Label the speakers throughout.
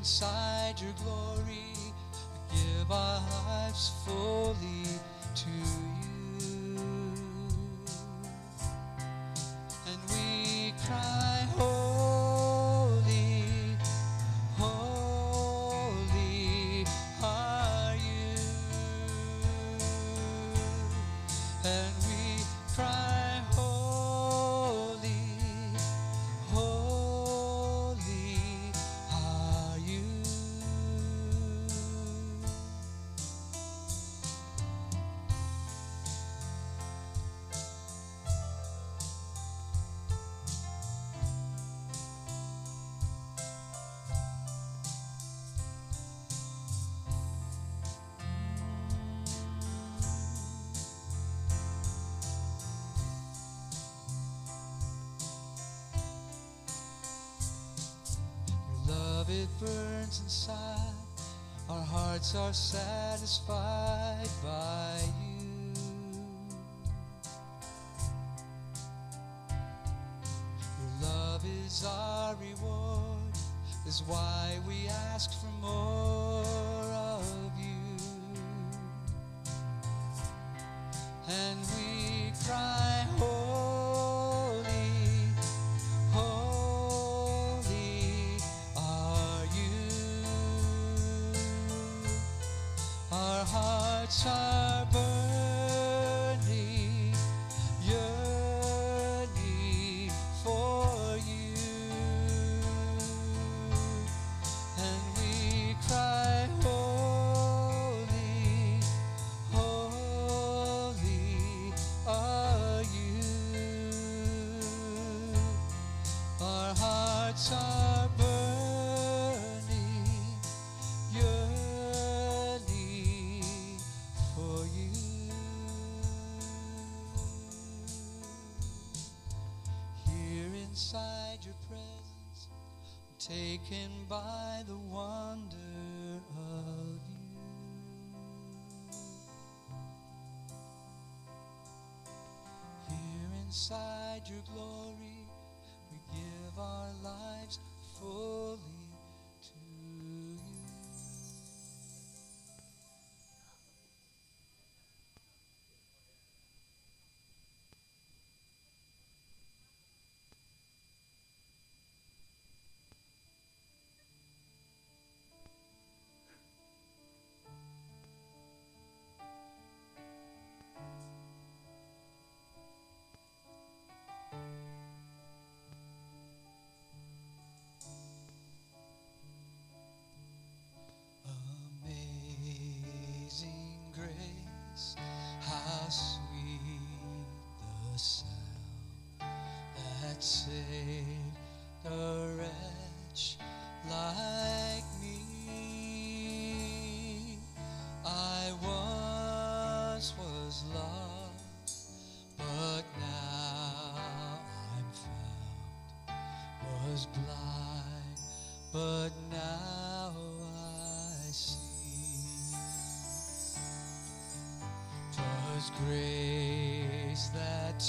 Speaker 1: inside your glory. Give our lives fully to you. are satisfied by taken by the wonder of you. Here inside your glory.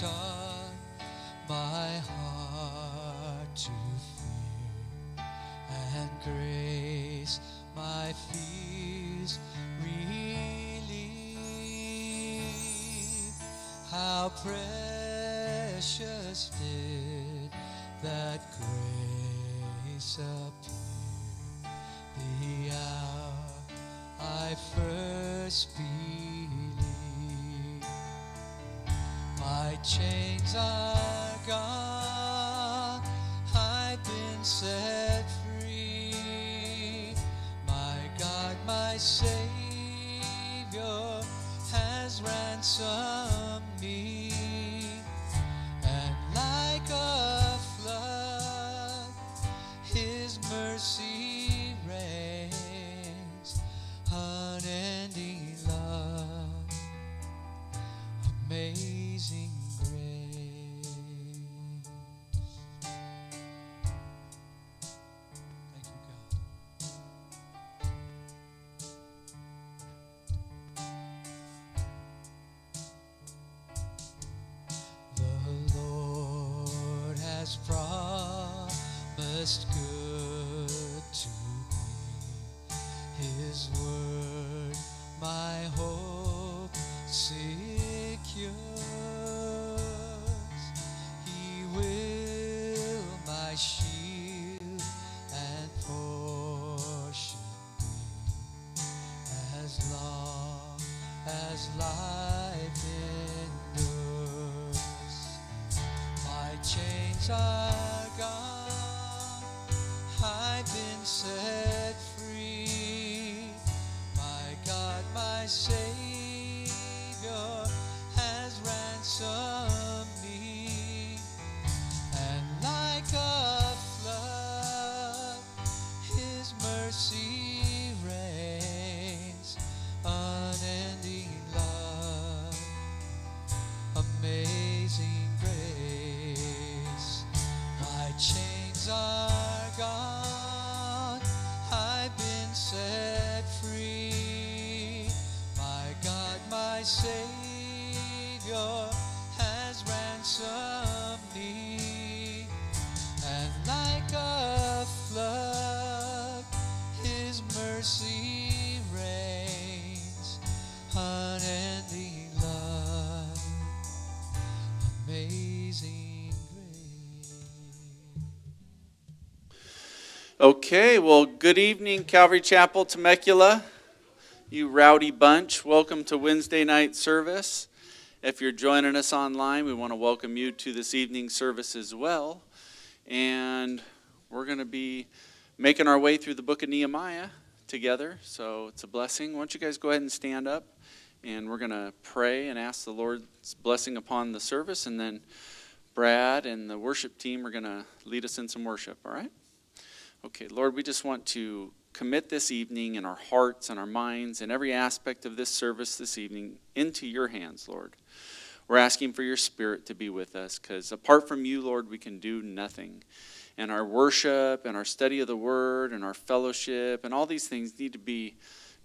Speaker 1: taught my heart to fear, and grace my fears relieve. How precious! desire. just good.
Speaker 2: Okay, well, good evening, Calvary Chapel, Temecula. You rowdy bunch, welcome to Wednesday night service. If you're joining us online, we want to welcome you to this evening service as well. And we're going to be making our way through the book of Nehemiah together, so it's a blessing. Why don't you guys go ahead and stand up, and we're going to pray and ask the Lord's blessing upon the service, and then Brad and the worship team are going to lead us in some worship, all right? Okay, Lord, we just want to commit this evening and our hearts and our minds and every aspect of this service this evening into your hands, Lord. We're asking for your spirit to be with us because apart from you, Lord, we can do nothing. And our worship and our study of the word and our fellowship and all these things need to be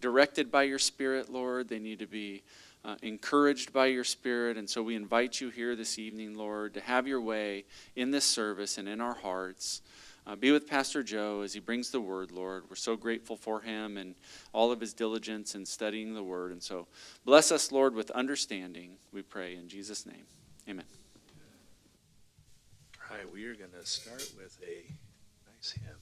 Speaker 2: directed by your spirit, Lord. They need to be uh, encouraged by your spirit. And so we invite you here this evening, Lord, to have your way in this service and in our hearts. Uh, be with Pastor Joe as he brings the word, Lord. We're so grateful for him and all of his diligence in studying the word. And so bless us, Lord, with understanding, we pray in Jesus' name. Amen.
Speaker 3: All right, we are going to start with a nice hymn.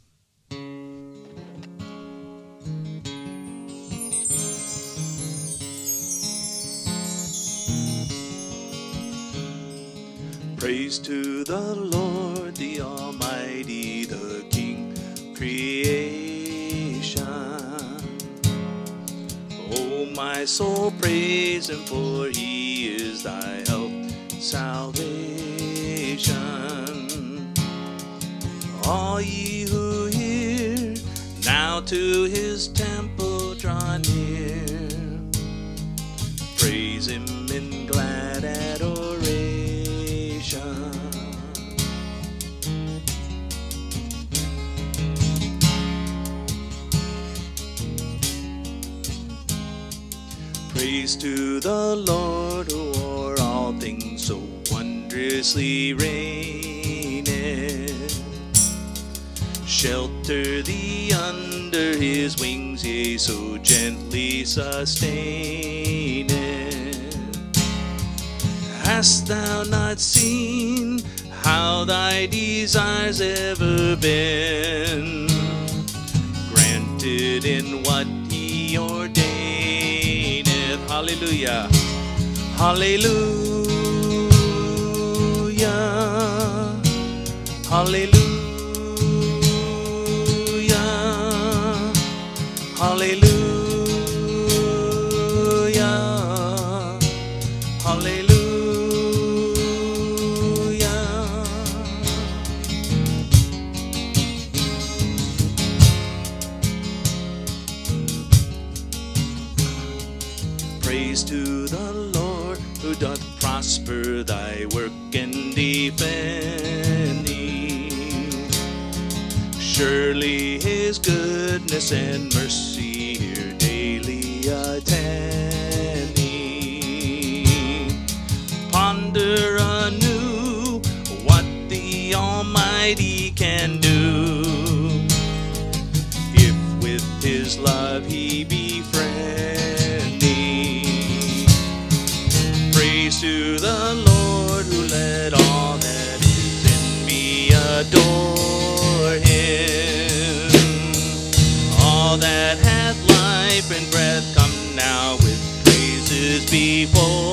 Speaker 3: Praise to the Lord, the Almighty, creation. Oh, my soul, praise Him, for He is thy help, salvation. All ye who hear, now to His temple draw near. To the Lord who o'er all things so wondrously reigneth. Shelter thee under his wings, yea, so gently sustaineth. Hast thou not seen how thy desires ever been? Granted in what he. Hallelujah. Hallelujah. Surely his goodness and mercy here daily attend me. Ponder anew what the Almighty can do. If with his love he befriend me. Praise to and breath, come now with praises before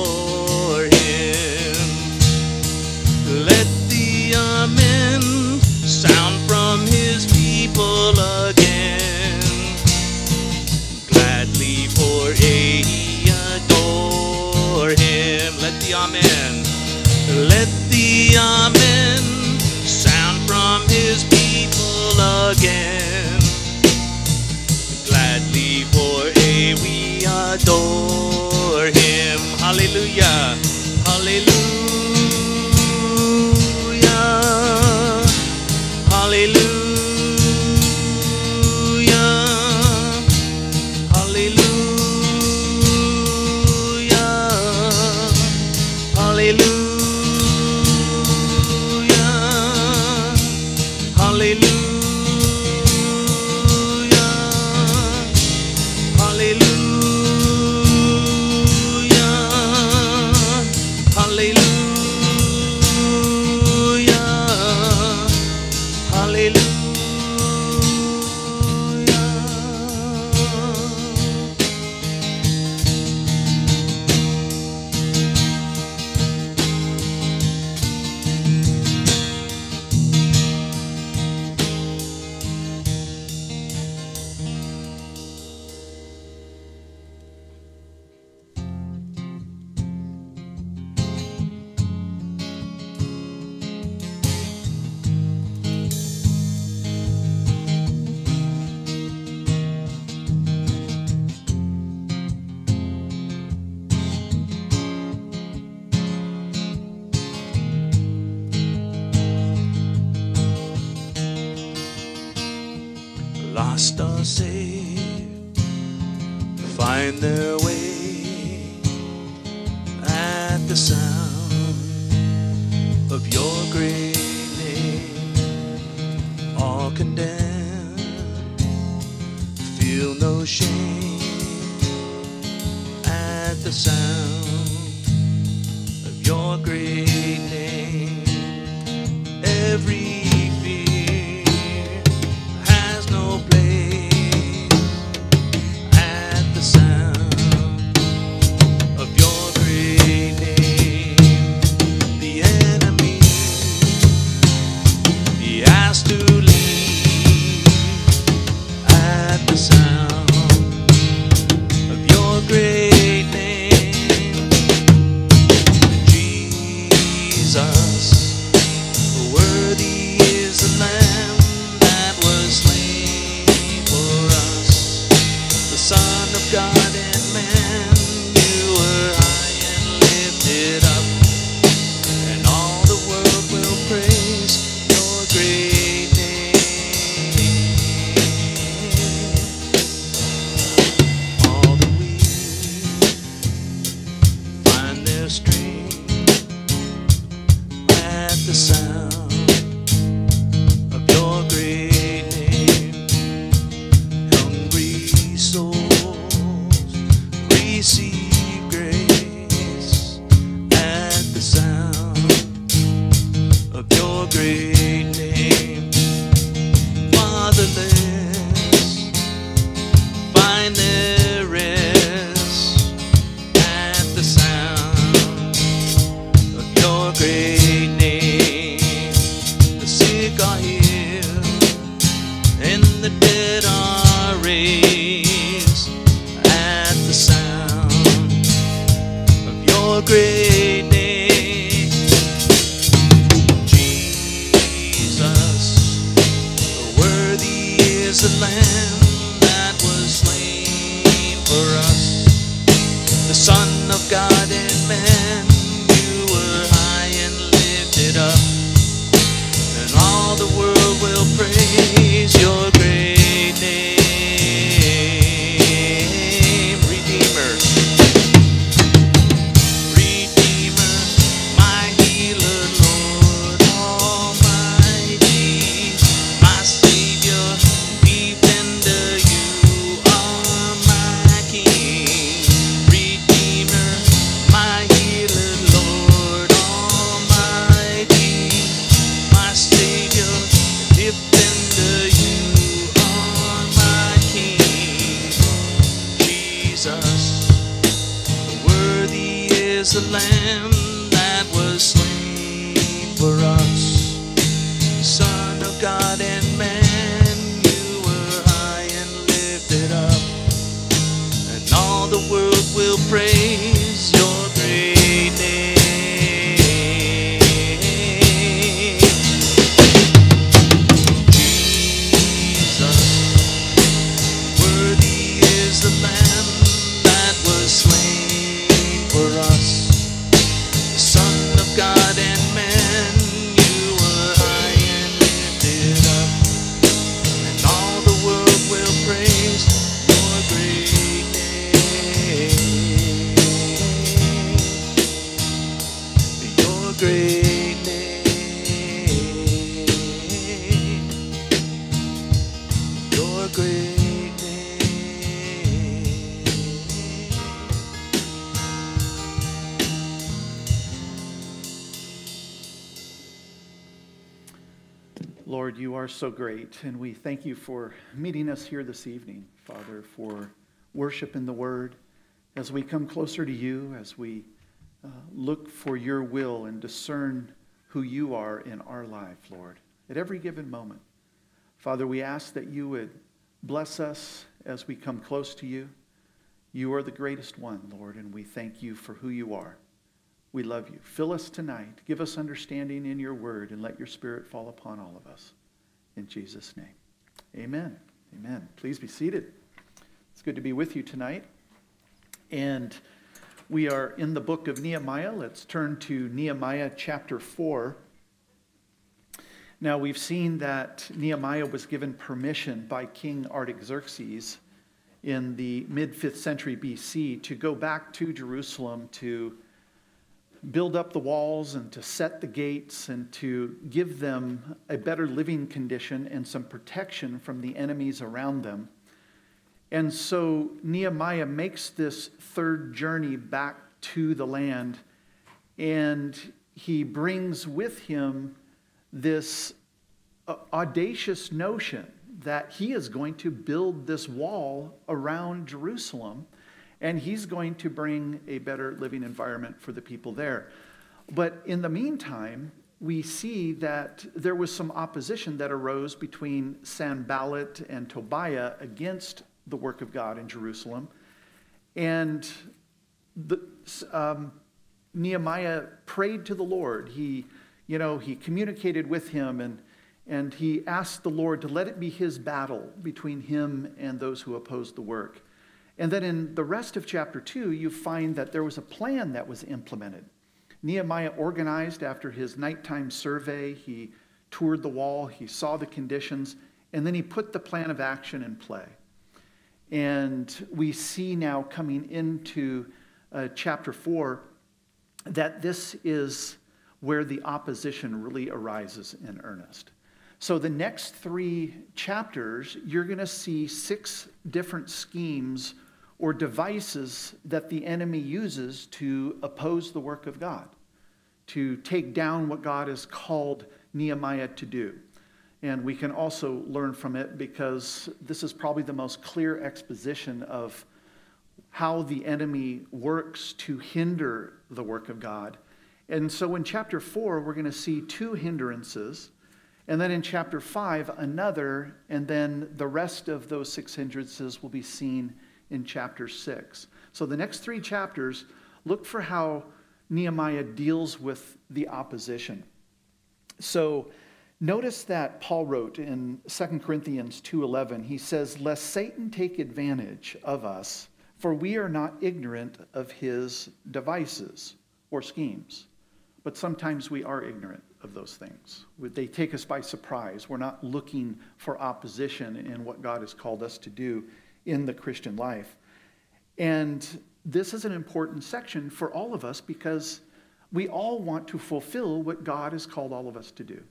Speaker 3: has to world
Speaker 4: so great, and we thank you for meeting us here this evening, Father, for worship in the Word. As we come closer to you, as we uh, look for your will and discern who you are in our life, Lord, at every given moment. Father, we ask that you would bless us as we come close to you. You are the greatest one, Lord, and we thank you for who you are. We love you. Fill us tonight. Give us understanding in your word and let your spirit fall upon all of us. In Jesus' name. Amen. Amen. Please be seated. It's good to be with you tonight. And we are in the book of Nehemiah. Let's turn to Nehemiah chapter 4. Now, we've seen that Nehemiah was given permission by King Artaxerxes in the mid 5th century BC to go back to Jerusalem to build up the walls and to set the gates and to give them a better living condition and some protection from the enemies around them. And so Nehemiah makes this third journey back to the land, and he brings with him this uh, audacious notion that he is going to build this wall around Jerusalem and he's going to bring a better living environment for the people there. But in the meantime, we see that there was some opposition that arose between Sanballat and Tobiah against the work of God in Jerusalem. And the, um, Nehemiah prayed to the Lord. He, you know, he communicated with him and, and he asked the Lord to let it be his battle between him and those who opposed the work. And then in the rest of chapter 2, you find that there was a plan that was implemented. Nehemiah organized after his nighttime survey. He toured the wall, he saw the conditions, and then he put the plan of action in play. And we see now coming into uh, chapter 4 that this is where the opposition really arises in earnest. So, the next three chapters, you're going to see six different schemes or devices that the enemy uses to oppose the work of God, to take down what God has called Nehemiah to do. And we can also learn from it because this is probably the most clear exposition of how the enemy works to hinder the work of God. And so in chapter 4, we're going to see two hindrances. And then in chapter 5, another. And then the rest of those six hindrances will be seen in chapter 6. So the next three chapters look for how Nehemiah deals with the opposition. So notice that Paul wrote in 2 Corinthians 2:11 he says lest Satan take advantage of us for we are not ignorant of his devices or schemes. But sometimes we are ignorant of those things. They take us by surprise. We're not looking for opposition in what God has called us to do in the Christian life. And this is an important section for all of us because we all want to fulfill what God has called all of us to do.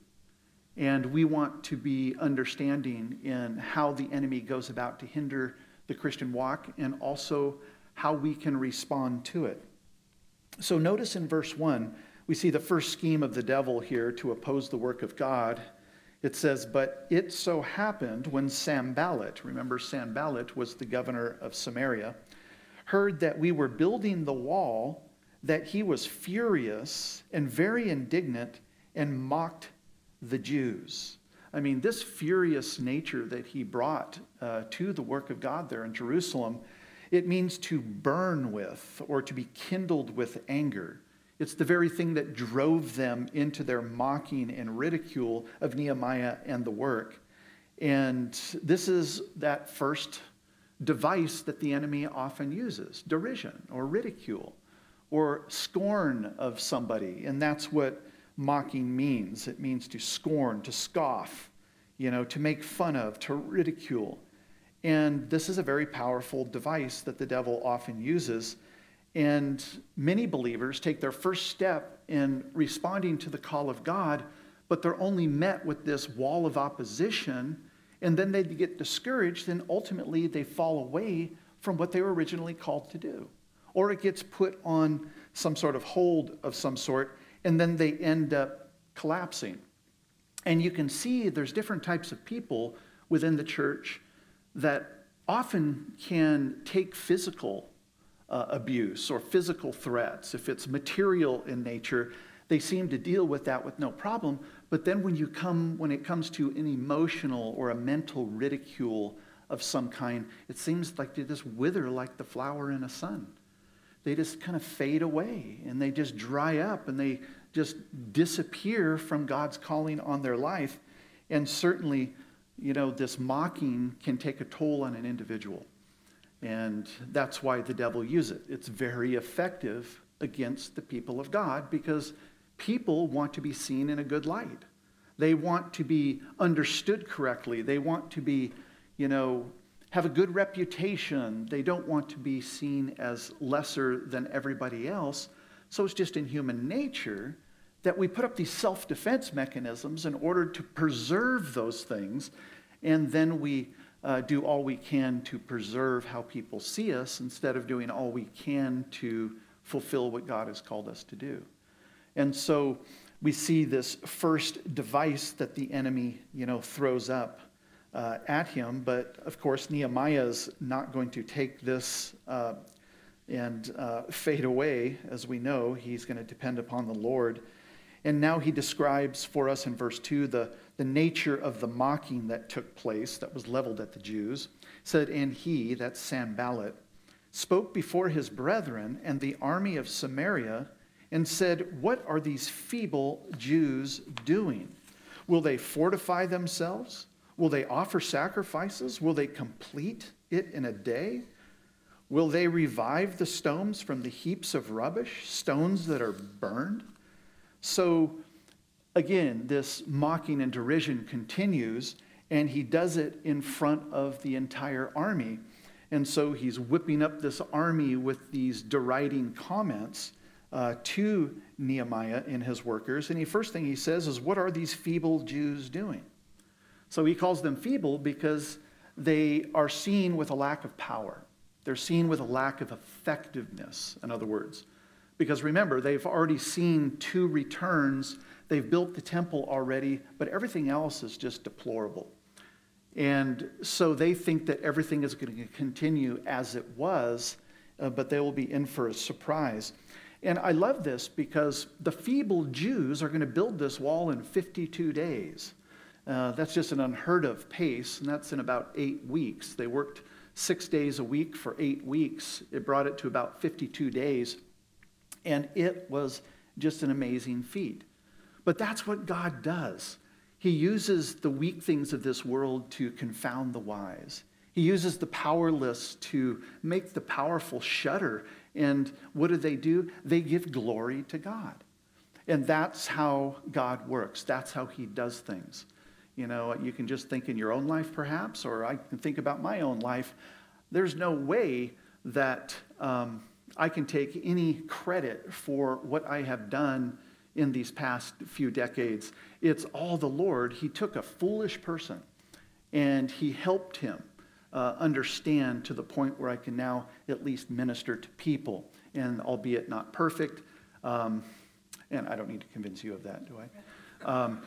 Speaker 4: And we want to be understanding in how the enemy goes about to hinder the Christian walk and also how we can respond to it. So notice in verse 1, we see the first scheme of the devil here to oppose the work of God. It says, But it so happened when Sanballat, remember Sanballat was the governor of Samaria, heard that we were building the wall that he was furious and very indignant and mocked the Jews. I mean, this furious nature that he brought uh, to the work of God there in Jerusalem, it means to burn with or to be kindled with anger. It's the very thing that drove them into their mocking and ridicule of Nehemiah and the work. And this is that first device that the enemy often uses derision or ridicule or scorn of somebody. And that's what mocking means it means to scorn, to scoff, you know, to make fun of, to ridicule. And this is a very powerful device that the devil often uses. And many believers take their first step in responding to the call of God, but they're only met with this wall of opposition. And then they get discouraged, and ultimately they fall away from what they were originally called to do. Or it gets put on some sort of hold of some sort, and then they end up collapsing. And you can see there's different types of people within the church that often can take physical uh, abuse or physical threats. If it's material in nature, they seem to deal with that with no problem. But then when you come, when it comes to an emotional or a mental ridicule of some kind, it seems like they just wither like the flower in a sun they just kind of fade away and they just dry up and they just disappear from God's calling on their life. And certainly, you know, this mocking can take a toll on an individual. And that's why the devil uses it. It's very effective against the people of God because people want to be seen in a good light. They want to be understood correctly. They want to be, you know, have a good reputation. They don't want to be seen as lesser than everybody else. So it's just in human nature that we put up these self defense mechanisms in order to preserve those things. And then we uh, do all we can to preserve how people see us instead of doing all we can to fulfill what God has called us to do. And so we see this first device that the enemy, you know, throws up uh, at him. But of course, Nehemiah is not going to take this uh, and uh, fade away, as we know. He's going to depend upon the Lord. And now he describes for us in verse 2 the, the nature of the mocking that took place, that was leveled at the Jews. Said, And he, that's Sanballat, spoke before his brethren and the army of Samaria and said, What are these feeble Jews doing? Will they fortify themselves? Will they offer sacrifices? Will they complete it in a day? Will they revive the stones from the heaps of rubbish, stones that are burned? So, again, this mocking and derision continues, and he does it in front of the entire army. And so he's whipping up this army with these deriding comments uh, to Nehemiah and his workers. And the first thing he says is, What are these feeble Jews doing? So he calls them feeble because they are seen with a lack of power. They're seen with a lack of effectiveness, in other words. Because remember, they've already seen two returns. They've built the temple already, but everything else is just deplorable. And so they think that everything is going to continue as it was, uh, but they will be in for a surprise. And I love this because the feeble Jews are going to build this wall in 52 days. Uh, that's just an unheard of pace, and that's in about eight weeks. They worked six days a week for eight weeks. It brought it to about 52 days, and it was just an amazing feat. But that's what God does. He uses the weak things of this world to confound the wise. He uses the powerless to make the powerful shudder. And what do they do? They give glory to God. And that's how God works, that's how He does things. You know, you can just think in your own life, perhaps, or I can think about my own life. There's no way that um, I can take any credit for what I have done in these past few decades. It's all the Lord. He took a foolish person and he helped him uh, understand to the point where I can now at least minister to people, and albeit not perfect. Um, and I don't need to convince you of that, do I? Um,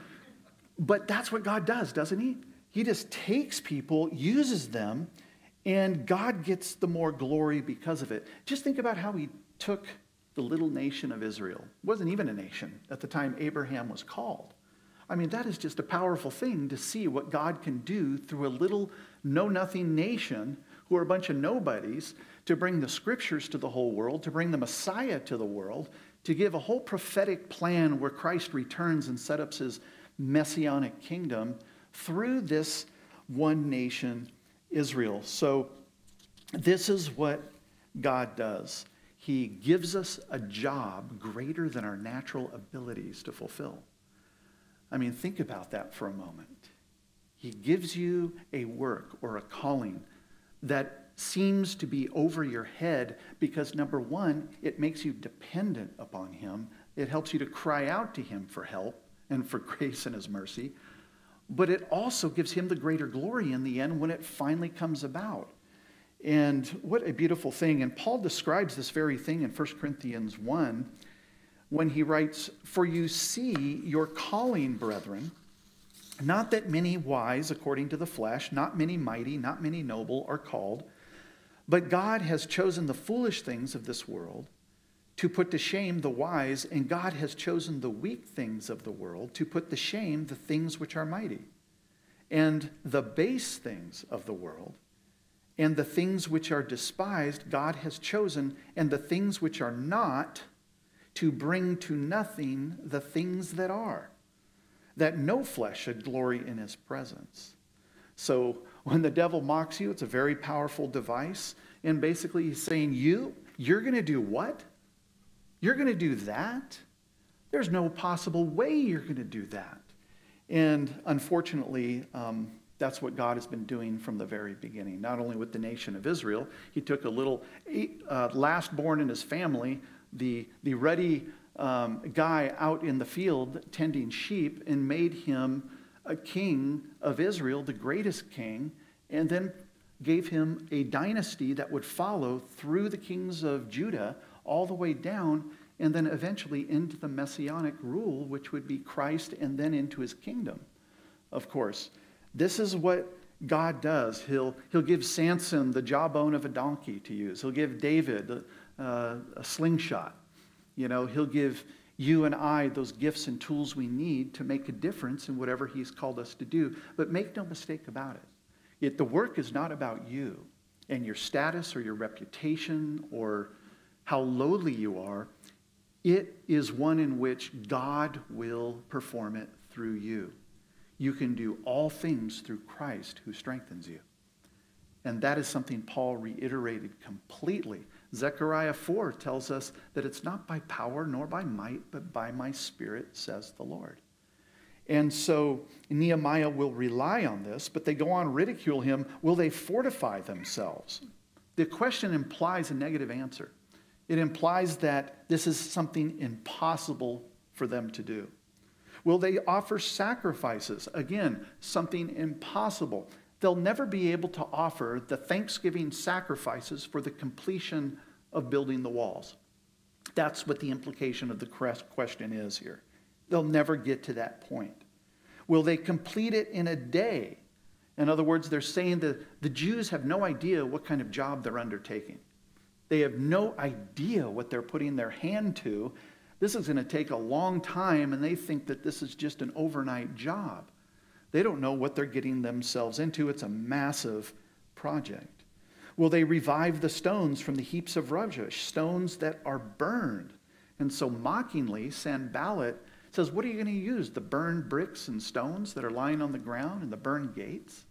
Speaker 4: but that's what God does, doesn't He? He just takes people, uses them, and God gets the more glory because of it. Just think about how He took the little nation of Israel. It wasn't even a nation at the time Abraham was called. I mean, that is just a powerful thing to see what God can do through a little know nothing nation who are a bunch of nobodies to bring the scriptures to the whole world, to bring the Messiah to the world, to give a whole prophetic plan where Christ returns and set up his messianic kingdom through this one nation, Israel. So, this is what God does. He gives us a job greater than our natural abilities to fulfill. I mean, think about that for a moment. He gives you a work or a calling that seems to be over your head because, number one, it makes you dependent upon Him. It helps you to cry out to Him for help and for grace and His mercy. But it also gives Him the greater glory in the end when it finally comes about. And what a beautiful thing. And Paul describes this very thing in 1 Corinthians 1 when he writes, For you see your calling, brethren, not that many wise according to the flesh, not many mighty, not many noble are called, but God has chosen the foolish things of this world to put to shame the wise, and God has chosen the weak things of the world to put to shame the things which are mighty, and the base things of the world and the things which are despised, God has chosen, and the things which are not, to bring to nothing the things that are, that no flesh should glory in his presence. So when the devil mocks you, it's a very powerful device. And basically, he's saying, You, you're going to do what? You're going to do that? There's no possible way you're going to do that. And unfortunately, um, that's what God has been doing from the very beginning, not only with the nation of Israel. He took a little uh, last born in his family, the, the ruddy um, guy out in the field tending sheep, and made him a king of Israel, the greatest king, and then gave him a dynasty that would follow through the kings of Judah all the way down, and then eventually into the messianic rule, which would be Christ, and then into his kingdom, of course. This is what God does. He'll, he'll give Samson the jawbone of a donkey to use. He'll give David uh, a slingshot. You know, he'll give you and I those gifts and tools we need to make a difference in whatever he's called us to do. But make no mistake about it. It, the work is not about you and your status or your reputation or how lowly you are. It is one in which God will perform it through you. You can do all things through Christ who strengthens you. And that is something Paul reiterated completely. Zechariah 4 tells us that it's not by power nor by might, but by my spirit, says the Lord. And so Nehemiah will rely on this, but they go on ridicule him. Will they fortify themselves? The question implies a negative answer. It implies that this is something impossible for them to do. Will they offer sacrifices? Again, something impossible. They'll never be able to offer the thanksgiving sacrifices for the completion of building the walls. That's what the implication of the question is here. They'll never get to that point. Will they complete it in a day? In other words, they're saying that the Jews have no idea what kind of job they're undertaking. They have no idea what they're putting their hand to, this is going to take a long time, and they think that this is just an overnight job. They don't know what they're getting themselves into. It's a massive project. Will they revive the stones from the heaps of rubbish, stones that are burned? And so, mockingly, Sanballat says, What are you going to use? The burned bricks and stones that are lying on the ground and the burned gates?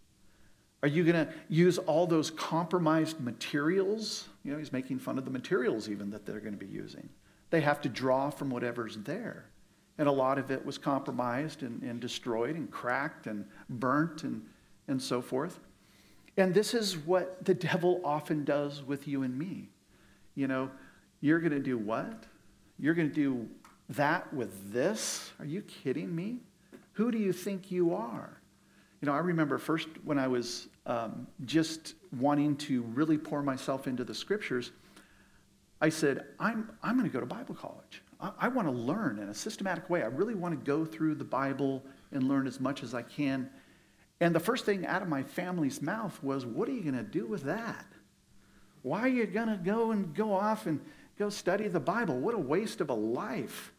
Speaker 4: Are you going to use all those compromised materials? You know, he's making fun of the materials even that they're going to be using. They have to draw from whatever's there. And a lot of it was compromised and, and destroyed and cracked and burnt and, and so forth. And this is what the devil often does with you and me. You know, you're going to do what? You're going to do that with this? Are you kidding me? Who do you think you are? You know, I remember first when I was um, just wanting to really pour myself into the scriptures, I said, I'm, I'm going to go to Bible college. I, I want to learn in a systematic way. I really want to go through the Bible and learn as much as I can. And the first thing out of my family's mouth was, What are you going to do with that? Why are you going to go and go off and Go study the Bible. What a waste of a life.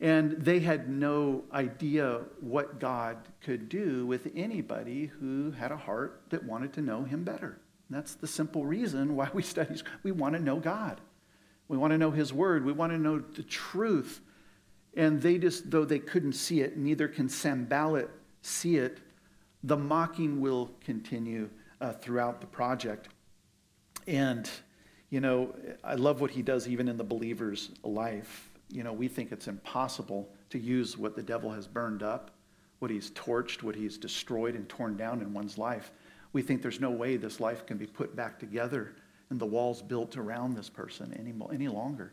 Speaker 4: And they had no idea what God could do with anybody who had a heart that wanted to know Him better. That's the simple reason why we study. We want to know God. We want to know His Word. We want to know the truth. And they just, though they couldn't see it, neither can Sanballat see it, the mocking will continue uh, throughout the project. And, you know, I love what he does even in the believer's life. You know, we think it's impossible to use what the devil has burned up, what he's torched, what he's destroyed and torn down in one's life. We think there's no way this life can be put back together and the walls built around this person any, any longer.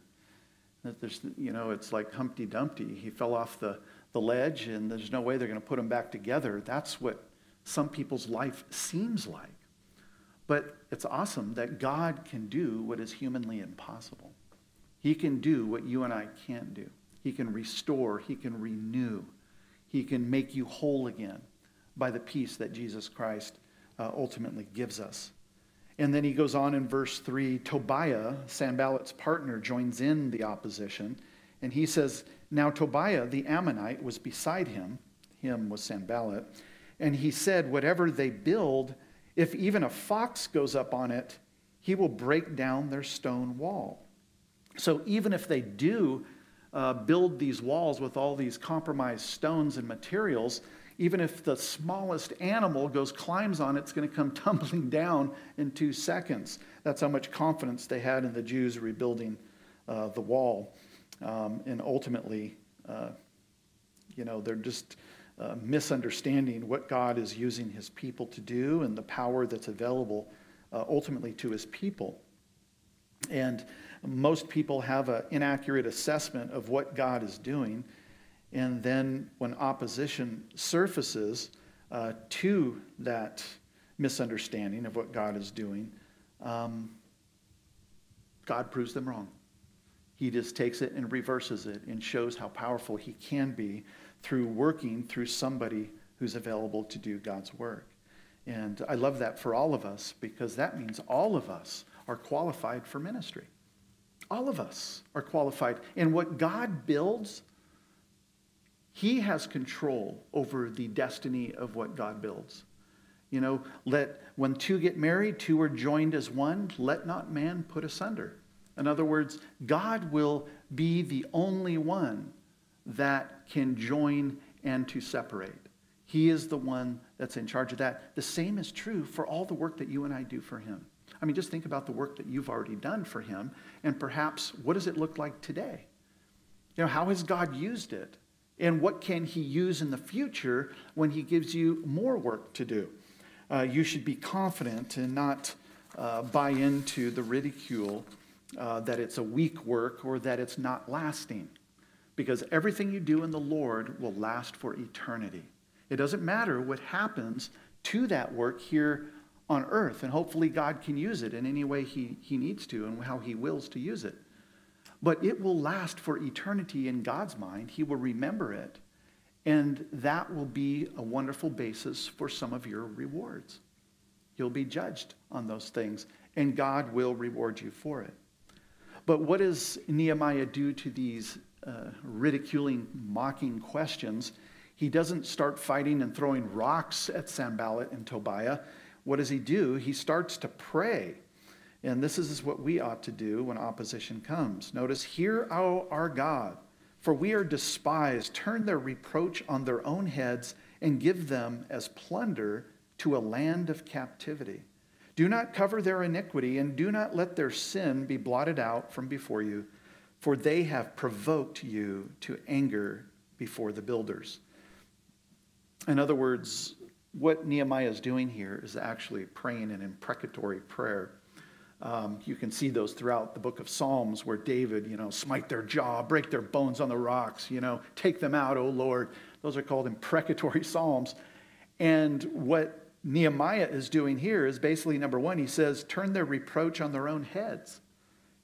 Speaker 4: That there's, you know, it's like Humpty Dumpty. He fell off the, the ledge, and there's no way they're going to put him back together. That's what some people's life seems like. But it's awesome that God can do what is humanly impossible. He can do what you and I can't do. He can restore, He can renew, He can make you whole again by the peace that Jesus Christ uh, ultimately gives us. And then he goes on in verse 3 Tobiah, Sanballat's partner, joins in the opposition. And he says, Now Tobiah the Ammonite was beside him, him was Sanballat, and he said, Whatever they build, if even a fox goes up on it, he will break down their stone wall. So even if they do uh, build these walls with all these compromised stones and materials, even if the smallest animal goes climbs on it, it's going to come tumbling down in two seconds. That's how much confidence they had in the Jews rebuilding uh, the wall. Um, and ultimately, uh, you know, they're just uh, misunderstanding what God is using his people to do and the power that's available uh, ultimately to his people. And most people have an inaccurate assessment of what God is doing. And then when opposition surfaces uh, to that misunderstanding of what God is doing, um, God proves them wrong. He just takes it and reverses it and shows how powerful he can be through working through somebody who's available to do God's work. And I love that for all of us because that means all of us are qualified for ministry. All of us are qualified. And what God builds, he has control over the destiny of what God builds. You know, let when two get married, two are joined as one, let not man put asunder. In other words, God will be the only one that can join and to separate. He is the one that's in charge of that. The same is true for all the work that you and I do for him. I mean, just think about the work that you've already done for him, and perhaps what does it look like today? You know, how has God used it? And what can He use in the future when He gives you more work to do? Uh, you should be confident and not uh, buy into the ridicule uh, that it's a weak work or that it's not lasting. Because everything you do in the Lord will last for eternity. It doesn't matter what happens to that work here on earth, and hopefully God can use it in any way He, he needs to and how He wills to use it but it will last for eternity in God's mind. He will remember it. And that will be a wonderful basis for some of your rewards. You'll be judged on those things, and God will reward you for it. But what does Nehemiah do to these uh, ridiculing, mocking questions? He doesn't start fighting and throwing rocks at Sanballat and Tobiah. What does he do? He starts to pray. And this is what we ought to do when opposition comes. Notice, hear our God, for we are despised. Turn their reproach on their own heads and give them as plunder to a land of captivity. Do not cover their iniquity, and do not let their sin be blotted out from before you, for they have provoked you to anger before the builders. In other words, what Nehemiah is doing here is actually praying an imprecatory prayer. Um, you can see those throughout the book of Psalms where David, you know, smite their jaw, break their bones on the rocks, you know, take them out, O Lord. Those are called imprecatory Psalms. And what Nehemiah is doing here is basically number one, he says, turn their reproach on their own heads.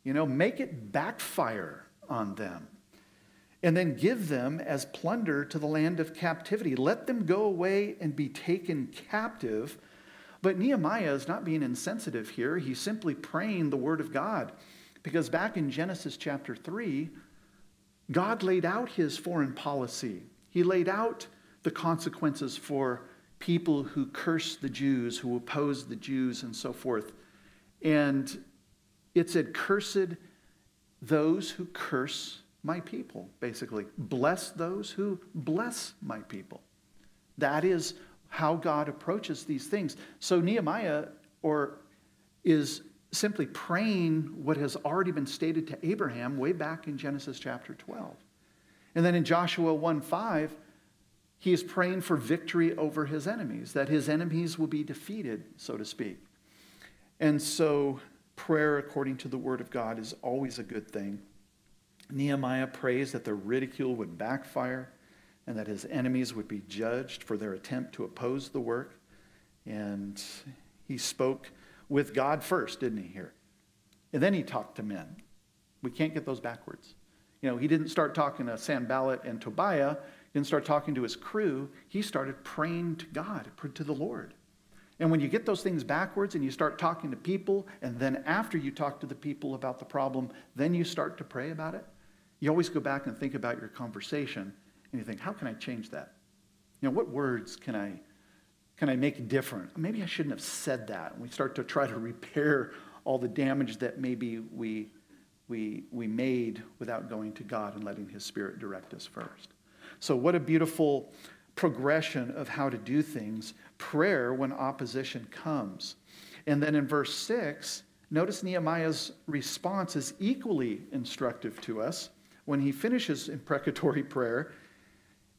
Speaker 4: You know, make it backfire on them. And then give them as plunder to the land of captivity. Let them go away and be taken captive but Nehemiah is not being insensitive here. He's simply praying the word of God. Because back in Genesis chapter 3, God laid out his foreign policy. He laid out the consequences for people who curse the Jews, who oppose the Jews, and so forth. And it said, Cursed those who curse my people, basically. Bless those who bless my people. That is how God approaches these things. So Nehemiah or is simply praying what has already been stated to Abraham way back in Genesis chapter 12. And then in Joshua 1 5, he is praying for victory over his enemies, that his enemies will be defeated, so to speak. And so, prayer according to the word of God is always a good thing. Nehemiah prays that the ridicule would backfire and that his enemies would be judged for their attempt to oppose the work. And he spoke with God first, didn't he, here? And then he talked to men. We can't get those backwards. You know, he didn't start talking to Sanballat and Tobiah, he didn't start talking to his crew. He started praying to God, to the Lord. And when you get those things backwards and you start talking to people, and then after you talk to the people about the problem, then you start to pray about it, you always go back and think about your conversation and you think, how can I change that? You know, what words can I can I make different? Maybe I shouldn't have said that. And we start to try to repair all the damage that maybe we, we, we made without going to God and letting His Spirit direct us first. So, what a beautiful progression of how to do things. Prayer when opposition comes. And then in verse 6, notice Nehemiah's response is equally instructive to us. When he finishes imprecatory prayer,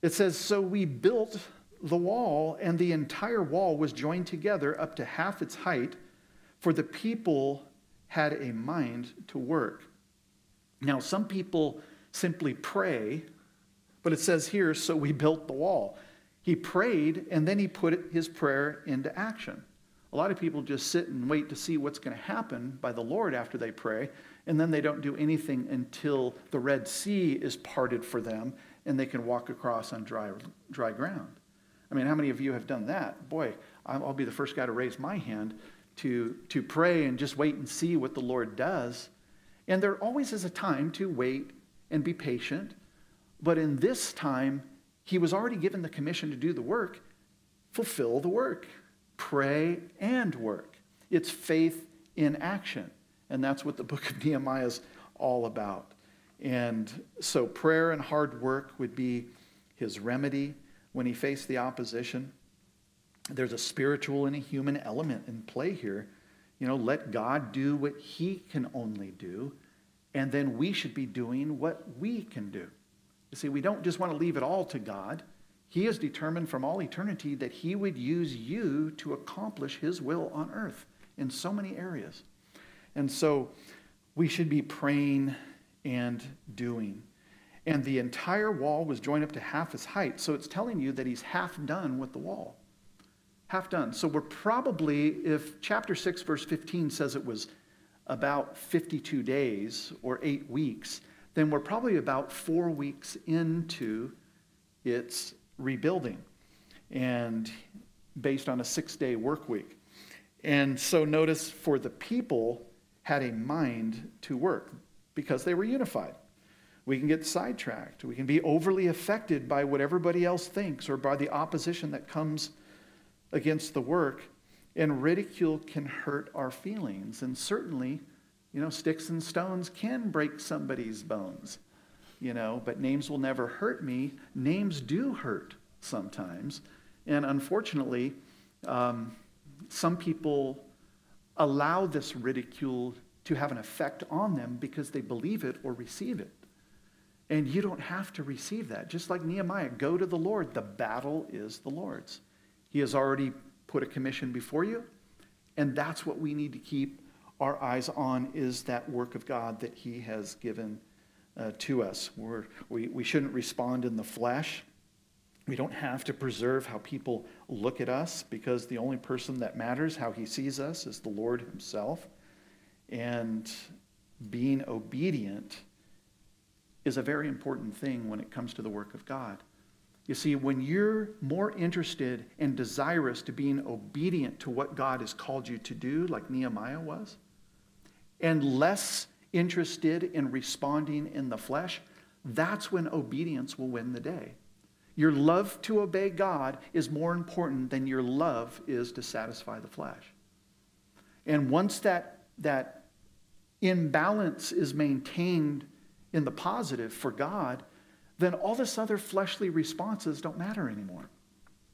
Speaker 4: it says, So we built the wall, and the entire wall was joined together up to half its height, for the people had a mind to work. Now, some people simply pray, but it says here, so we built the wall. He prayed, and then he put his prayer into action. A lot of people just sit and wait to see what's going to happen by the Lord after they pray, and then they don't do anything until the Red Sea is parted for them and they can walk across on dry, dry ground. I mean, how many of you have done that? Boy, I'll be the first guy to raise my hand to, to pray and just wait and see what the Lord does. And there always is a time to wait and be patient. But in this time, he was already given the commission to do the work. Fulfill the work, pray and work. It's faith in action. And that's what the book of Nehemiah is all about. And so prayer and hard work would be his remedy when he faced the opposition. There's a spiritual and a human element in play here. You know, let God do what he can only do, and then we should be doing what we can do. You see, we don't just want to leave it all to God. He has determined from all eternity that he would use you to accomplish his will on earth in so many areas. And so we should be praying and doing. And the entire wall was joined up to half its height. So it's telling you that he's half done with the wall. Half done. So we're probably, if chapter 6, verse 15 says it was about 52 days or eight weeks, then we're probably about four weeks into its rebuilding and based on a six day work week. And so notice for the people had a mind to work because they were unified. We can get sidetracked. We can be overly affected by what everybody else thinks or by the opposition that comes against the work. And ridicule can hurt our feelings. And certainly, you know, sticks and stones can break somebody's bones, you know, but names will never hurt me. Names do hurt sometimes. And unfortunately, um, some people allow this ridicule to have an effect on them because they believe it or receive it. And you don't have to receive that. Just like Nehemiah, go to the Lord. The battle is the Lord's. He has already put a commission before you, and that's what we need to keep our eyes on is that work of God that he has given uh, to us. We're, we, we shouldn't respond in the flesh. We don't have to preserve how people look at us because the only person that matters, how he sees us, is the Lord himself. And being obedient is a very important thing when it comes to the work of God. You see, when you're more interested and desirous to being obedient to what God has called you to do, like Nehemiah was, and less interested in responding in the flesh, that's when obedience will win the day. Your love to obey God is more important than your love is to satisfy the flesh. And once that, that imbalance is maintained in the positive for God, then all this other fleshly responses don't matter anymore.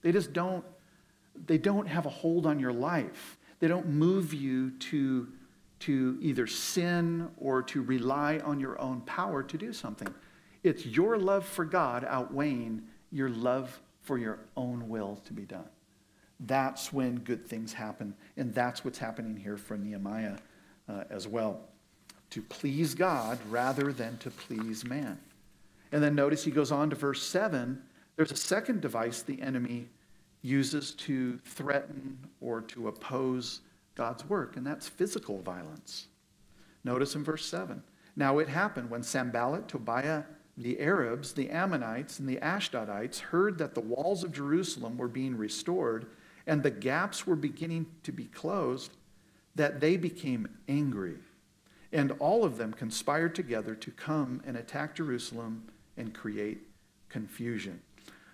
Speaker 4: They just don't, they don't have a hold on your life. They don't move you to, to either sin or to rely on your own power to do something. It's your love for God outweighing your love for your own will to be done. That's when good things happen. And that's what's happening here for Nehemiah uh, as well. To please God rather than to please man. And then notice he goes on to verse 7. There's a second device the enemy uses to threaten or to oppose God's work, and that's physical violence. Notice in verse 7. Now it happened when Sanballat, Tobiah, the Arabs, the Ammonites, and the Ashdodites heard that the walls of Jerusalem were being restored and the gaps were beginning to be closed, that they became angry. And all of them conspired together to come and attack Jerusalem and create confusion.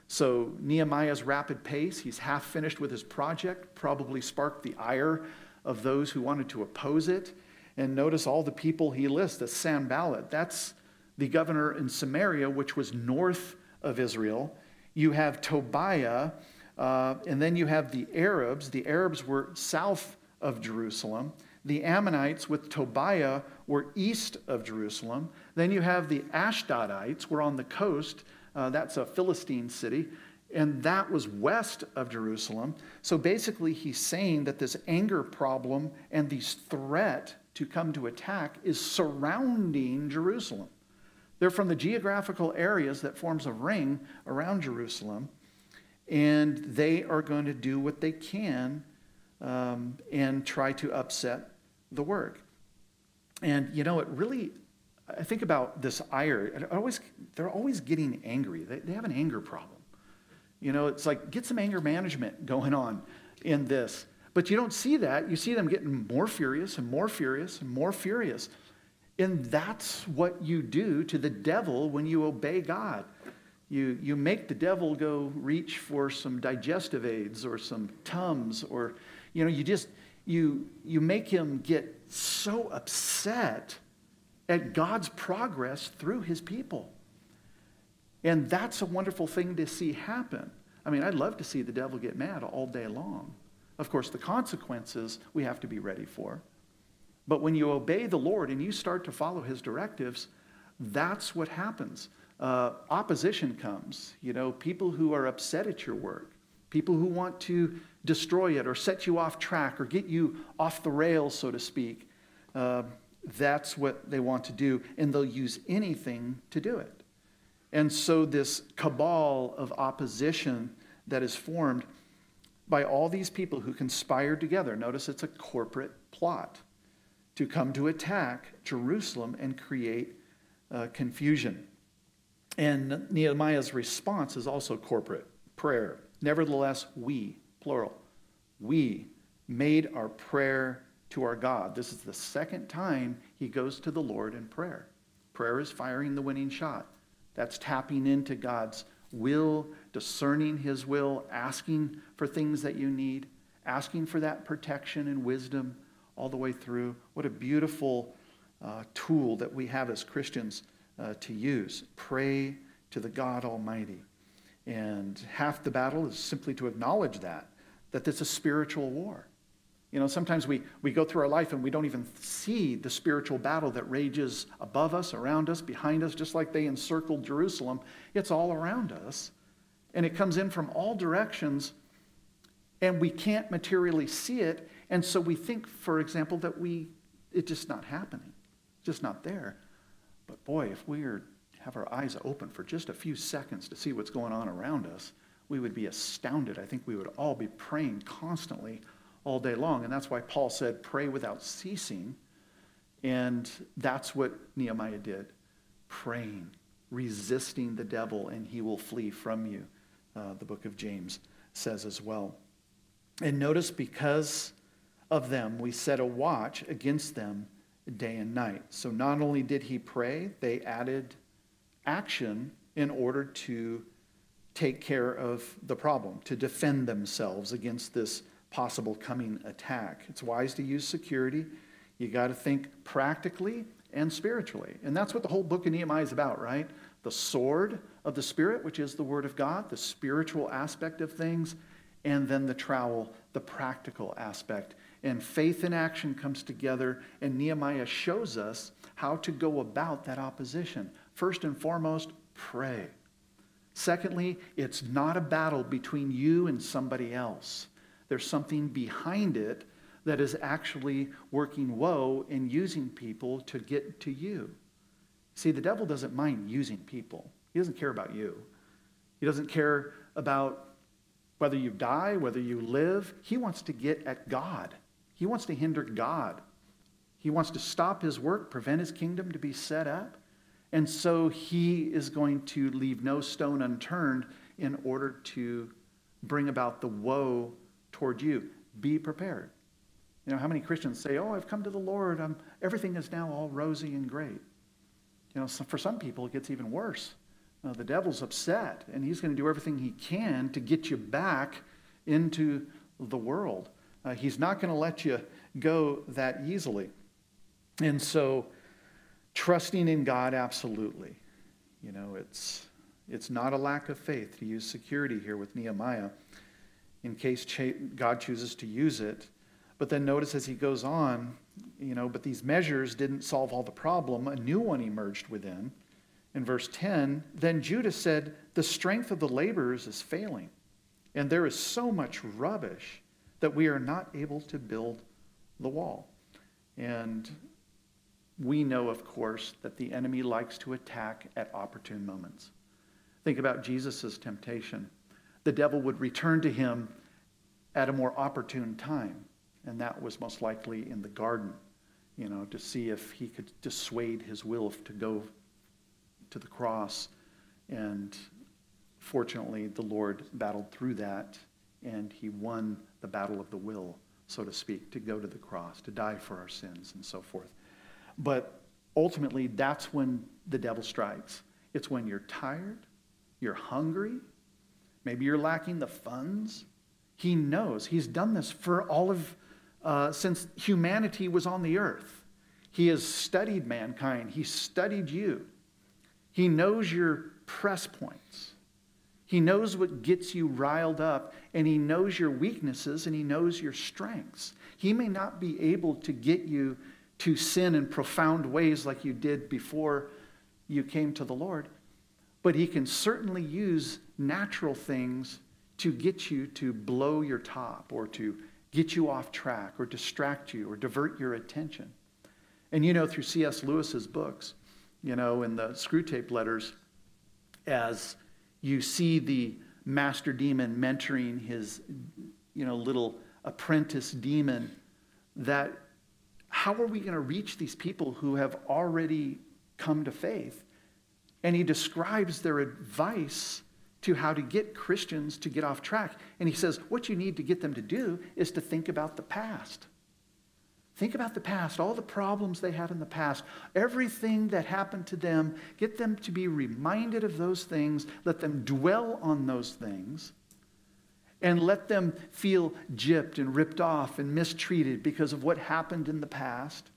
Speaker 4: So, Nehemiah's rapid pace, he's half finished with his project, probably sparked the ire of those who wanted to oppose it. And notice all the people he lists as Sanballat. That's the governor in Samaria, which was north of Israel. You have Tobiah, uh, and then you have the Arabs. The Arabs were south of Jerusalem. The Ammonites with Tobiah were east of Jerusalem. Then you have the Ashdodites, were on the coast. Uh, that's a Philistine city. And that was west of Jerusalem. So basically, he's saying that this anger problem and this threat to come to attack is surrounding Jerusalem. They're from the geographical areas that forms a ring around Jerusalem and they are going to do what they can um, and try to upset the work. And you know, it really, I think about this ire. Always, they're always getting angry. They, they have an anger problem. You know, it's like get some anger management going on in this. But you don't see that. You see them getting more furious and more furious and more furious. And that's what you do to the devil when you obey God you, you make the devil go reach for some digestive aids or some Tums or, you know, you just, you, you make him get so upset at God's progress through his people. And that's a wonderful thing to see happen. I mean, I'd love to see the devil get mad all day long. Of course, the consequences we have to be ready for. But when you obey the Lord and you start to follow his directives, that's what happens uh, opposition comes, you know, people who are upset at your work, people who want to destroy it or set you off track or get you off the rails, so to speak. Uh, that's what they want to do, and they'll use anything to do it. And so, this cabal of opposition that is formed by all these people who conspire together, notice it's a corporate plot to come to attack Jerusalem and create uh, confusion. And Nehemiah's response is also corporate prayer. Nevertheless, we, plural, we made our prayer to our God. This is the second time he goes to the Lord in prayer. Prayer is firing the winning shot. That's tapping into God's will, discerning his will, asking for things that you need, asking for that protection and wisdom all the way through. What a beautiful uh, tool that we have as Christians uh, to use. Pray to the God Almighty. And half the battle is simply to acknowledge that, that it's a spiritual war. You know, sometimes we, we go through our life and we don't even see the spiritual battle that rages above us, around us, behind us, just like they encircled Jerusalem. It's all around us. And it comes in from all directions, and we can't materially see it. And so we think, for example, that we it's just not happening, just not there. But boy, if we are, have our eyes open for just a few seconds to see what's going on around us, we would be astounded. I think we would all be praying constantly all day long. And that's why Paul said, pray without ceasing. And that's what Nehemiah did praying, resisting the devil, and he will flee from you. Uh, the book of James says as well. And notice, because of them, we set a watch against them day and night. So not only did he pray, they added action in order to take care of the problem, to defend themselves against this possible coming attack. It's wise to use security. You got to think practically and spiritually. And that's what the whole book of Nehemiah is about, right? The sword of the Spirit, which is the Word of God, the spiritual aspect of things, and then the trowel, the practical aspect. And faith and action comes together, and Nehemiah shows us how to go about that opposition. First and foremost, pray. Secondly, it's not a battle between you and somebody else. There's something behind it that is actually working woe and using people to get to you. See, the devil doesn't mind using people, he doesn't care about you. He doesn't care about whether you die, whether you live. He wants to get at God, he wants to hinder God. He wants to stop his work, prevent his kingdom to be set up. And so he is going to leave no stone unturned in order to bring about the woe toward you. Be prepared. You know, how many Christians say, Oh, I've come to the Lord. I'm, everything is now all rosy and great. You know, so for some people, it gets even worse. Uh, the devil's upset, and he's going to do everything he can to get you back into the world. Uh, he's not going to let you go that easily. And so, trusting in God, absolutely. You know, it's, it's not a lack of faith to use security here with Nehemiah in case God chooses to use it. But then notice as he goes on, you know, but these measures didn't solve all the problem. A new one emerged within. In verse 10, then Judah said, The strength of the laborers is failing, and there is so much rubbish that we are not able to build the wall. And we know, of course, that the enemy likes to attack at opportune moments. Think about Jesus' temptation. The devil would return to him at a more opportune time and that was most likely in the garden, you know, to see if he could dissuade his will to go to the cross. And fortunately, the Lord battled through that, and he won the battle of the will, so to speak, to go to the cross, to die for our sins, and so forth. But ultimately, that's when the devil strikes. It's when you're tired, you're hungry, maybe you're lacking the funds. He knows. He's done this for all of uh, since humanity was on the earth. He has studied mankind, He studied you. He knows your press points. He knows what gets you riled up, and He knows your weaknesses, and He knows your strengths. He may not be able to get you to sin in profound ways like you did before you came to the Lord, but He can certainly use natural things to get you to blow your top or to get you off track or distract you or divert your attention. And you know, through C.S. Lewis's books, you know, in the Screwtape letters, as you see the master demon mentoring his, you know, little apprentice demon, that how are we going to reach these people who have already come to faith? And he describes their advice to how to get Christians to get off track. And he says, what you need to get them to do is to think about the past. Think about the past, all the problems they had in the past, everything that happened to them. Get them to be reminded of those things. Let them dwell on those things. And let them feel gypped and ripped off and mistreated because of what happened in the past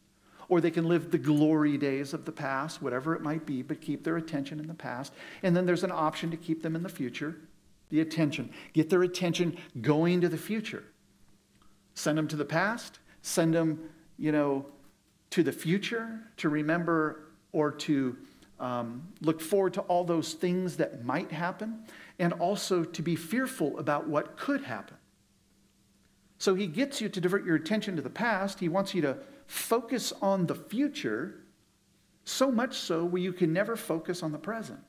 Speaker 4: or they can live the glory days of the past, whatever it might be, but keep their attention in the past. And then there's an option to keep them in the future, the attention. Get their attention going to the future. Send them to the past, send them, you know, to the future to remember or to um, look forward to all those things that might happen, and also to be fearful about what could happen. So he gets you to divert your attention to the past. He wants you to focus on the future, so much so where you can never focus on the present.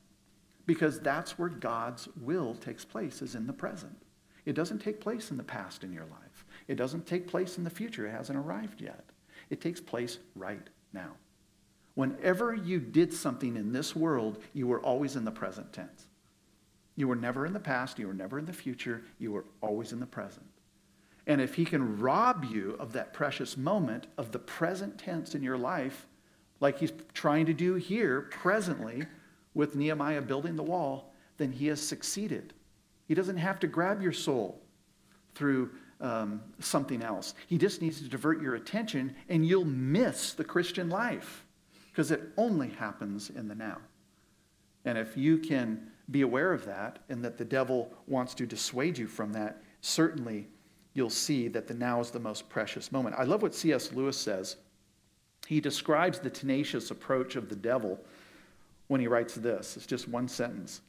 Speaker 4: Because that's where God's will takes place, is in the present. It doesn't take place in the past in your life. It doesn't take place in the future. It hasn't arrived yet. It takes place right now. Whenever you did something in this world, you were always in the present tense. You were never in the past. You were never in the future. You were always in the present. And if he can rob you of that precious moment of the present tense in your life, like he's trying to do here presently with Nehemiah building the wall, then he has succeeded. He doesn't have to grab your soul through um, something else. He just needs to divert your attention, and you'll miss the Christian life because it only happens in the now. And if you can be aware of that and that the devil wants to dissuade you from that, certainly you'll see that the now is the most precious moment. I love what C.S. Lewis says. He describes the tenacious approach of the devil when he writes this. It's just one sentence.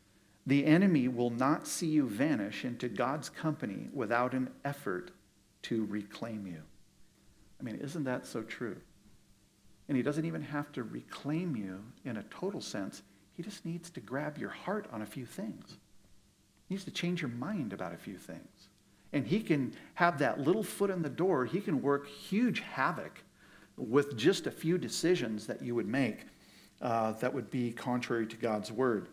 Speaker 4: The enemy will not see you vanish into God's company without an effort to reclaim you. I mean, isn't that so true? And he doesn't even have to reclaim you in a total sense. He just needs to grab your heart on a few things. He needs to change your mind about a few things. And he can have that little foot in the door. He can work huge havoc with just a few decisions that you would make uh, that would be contrary to God's word.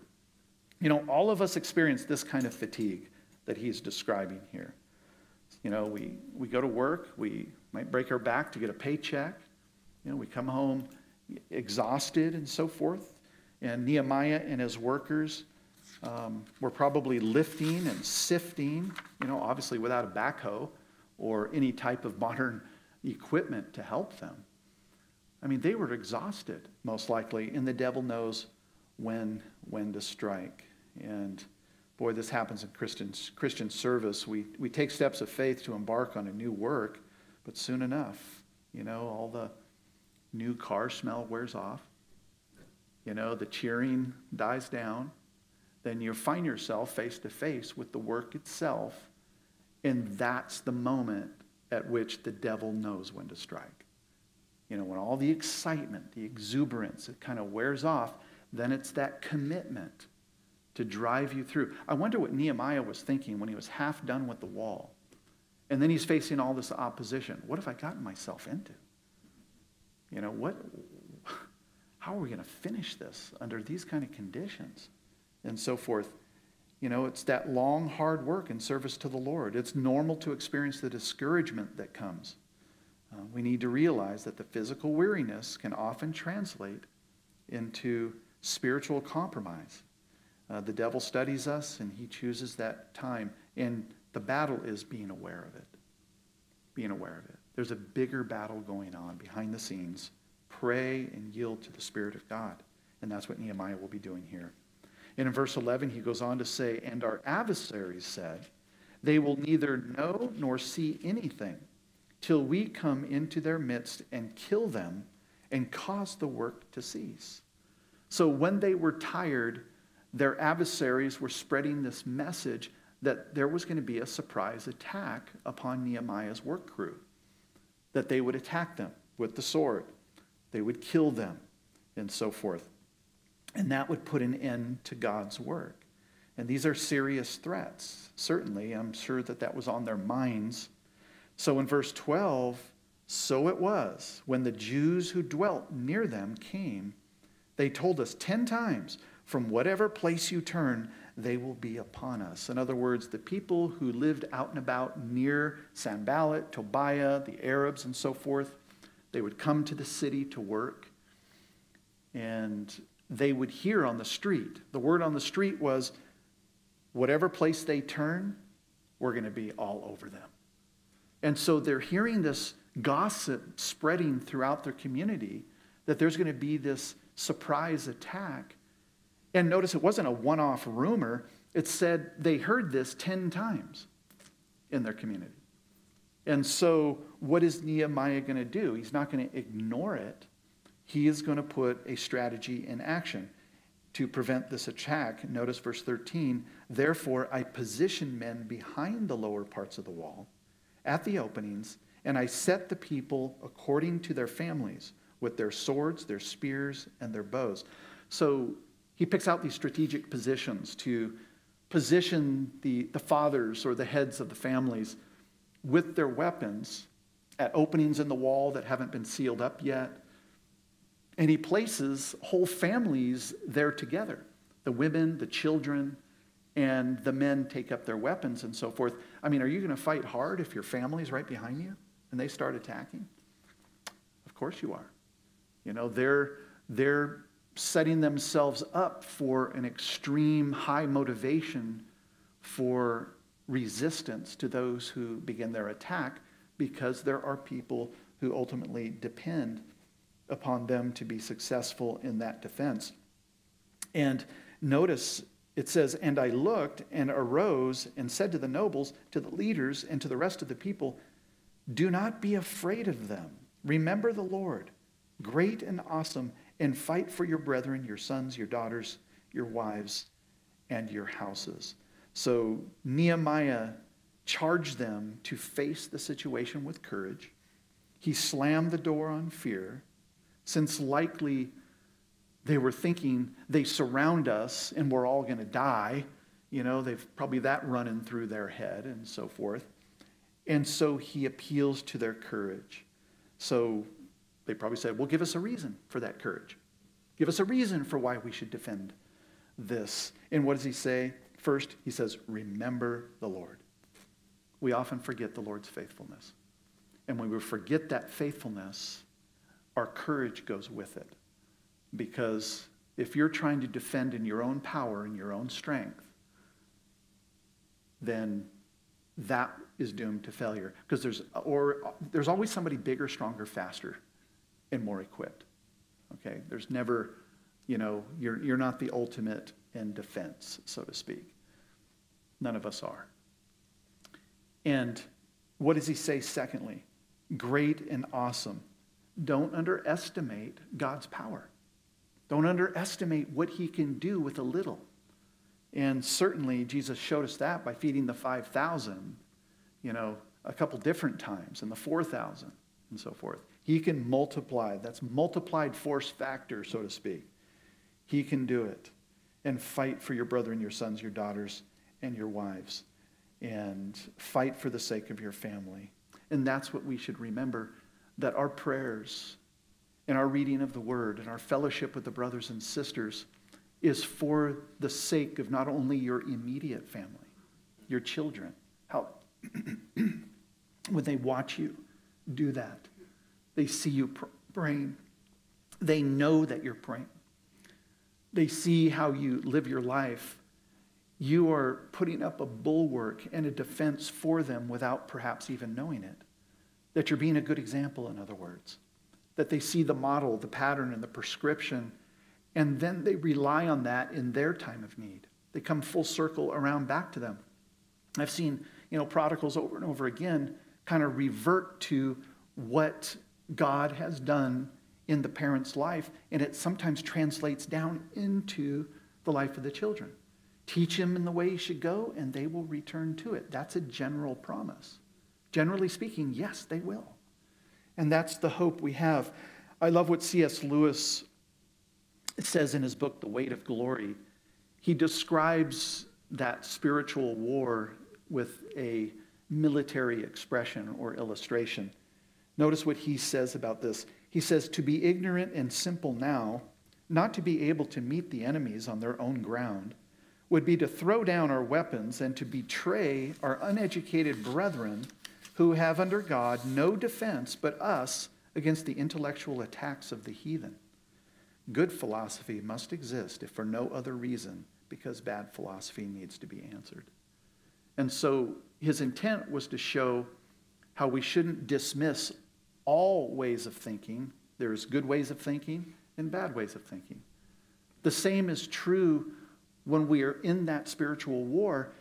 Speaker 4: You know, all of us experience this kind of fatigue that he's describing here. You know, we, we go to work, we might break our back to get a paycheck. You know, we come home exhausted and so forth. And Nehemiah and his workers um, were probably lifting and sifting, you know, obviously without a backhoe or any type of modern equipment to help them. I mean, they were exhausted, most likely, and the devil knows when, when to strike. And boy, this happens in Christian, Christian service. We, we take steps of faith to embark on a new work, but soon enough, you know, all the new car smell wears off. You know, the cheering dies down. Then you find yourself face to face with the work itself. And that's the moment at which the devil knows when to strike. You know, when all the excitement, the exuberance, it kind of wears off, then it's that commitment to drive you through. I wonder what Nehemiah was thinking when he was half done with the wall. And then he's facing all this opposition. What have I gotten myself into? You know, what how are we going to finish this under these kind of conditions? And so forth. You know, it's that long, hard work in service to the Lord. It's normal to experience the discouragement that comes. Uh, we need to realize that the physical weariness can often translate into spiritual compromise. Uh, the devil studies us and he chooses that time. And the battle is being aware of it. Being aware of it. There's a bigger battle going on behind the scenes. Pray and yield to the Spirit of God. And that's what Nehemiah will be doing here. And in verse 11, he goes on to say, And our adversaries said, They will neither know nor see anything till we come into their midst and kill them and cause the work to cease. So when they were tired, their adversaries were spreading this message that there was going to be a surprise attack upon Nehemiah's work crew, that they would attack them with the sword, they would kill them, and so forth. And that would put an end to God's work. And these are serious threats. Certainly, I'm sure that that was on their minds. So in verse 12, so it was when the Jews who dwelt near them came, they told us 10 times, from whatever place you turn, they will be upon us. In other words, the people who lived out and about near Sanballat, Tobiah, the Arabs, and so forth, they would come to the city to work, and they would hear on the street. The word on the street was, whatever place they turn, we're going to be all over them. And so they're hearing this gossip spreading throughout their community that there's going to be this surprise attack and notice it wasn't a one off rumor, it said they heard this 10 times in their community. And so, what is Nehemiah going to do? He's not going to ignore it. He is going to put a strategy in action to prevent this attack. Notice verse 13. Therefore, I position men behind the lower parts of the wall at the openings, and I set the people according to their families with their swords, their spears, and their bows. So he picks out these strategic positions to position the, the fathers or the heads of the families with their weapons at openings in the wall that haven't been sealed up yet. And he places whole families there together the women, the children, and the men take up their weapons and so forth. I mean, are you going to fight hard if your family's right behind you and they start attacking? Of course you are. You know, they're, they're setting themselves up for an extreme high motivation for resistance to those who begin their attack because there are people who ultimately depend upon them to be successful in that defense. And notice it says, And I looked and arose and said to the nobles, to the leaders, and to the rest of the people, Do not be afraid of them. Remember the Lord, great and awesome, and fight for your brethren, your sons, your daughters, your wives, and your houses. So Nehemiah charged them to face the situation with courage. He slammed the door on fear, since likely they were thinking they surround us and we're all going to die. You know, they've probably that running through their head and so forth. And so he appeals to their courage. So they probably said, Well, give us a reason for that courage. Give us a reason for why we should defend this. And what does he say? First, he says, Remember the Lord. We often forget the Lord's faithfulness. And when we forget that faithfulness, our courage goes with it. Because if you're trying to defend in your own power and your own strength, then that is doomed to failure. Because there's, or, there's always somebody bigger, stronger, faster, and more equipped. Okay? There's never, you know, you're, you're not the ultimate in defense, so to speak. None of us are. And what does he say secondly? Great and awesome. Don't underestimate God's power. Don't underestimate what he can do with a little. And certainly, Jesus showed us that by feeding the 5,000, you know, a couple different times, and the 4,000, and so forth. He can multiply. That's multiplied force factor, so to speak. He can do it. And fight for your brethren, your sons, your daughters, and your wives. And fight for the sake of your family. And that's what we should remember that our prayers and our reading of the word and our fellowship with the brothers and sisters is for the sake of not only your immediate family, your children. How when they watch you do that, they see you praying. They know that you're praying. They see how you live your life. You are putting up a bulwark and a defense for them without perhaps even knowing it. That you're being a good example, in other words that they see the model, the pattern, and the prescription, and then they rely on that in their time of need. They come full circle around back to them. I've seen, you know, prodigals over and over again kind of revert to what God has done in the parent's life, and it sometimes translates down into the life of the children. Teach him in the way he should go, and they will return to it. That's a general promise. Generally speaking, yes, they will. And that's the hope we have. I love what C.S. Lewis says in his book, The Weight of Glory. He describes that spiritual war with a military expression or illustration. Notice what he says about this. He says, To be ignorant and simple now, not to be able to meet the enemies on their own ground, would be to throw down our weapons and to betray our uneducated brethren who have under God no defense but us against the intellectual attacks of the heathen. Good philosophy must exist, if for no other reason, because bad philosophy needs to be answered. And so his intent was to show how we shouldn't dismiss all ways of thinking. There's good ways of thinking and bad ways of thinking. The same is true when we are in that spiritual war.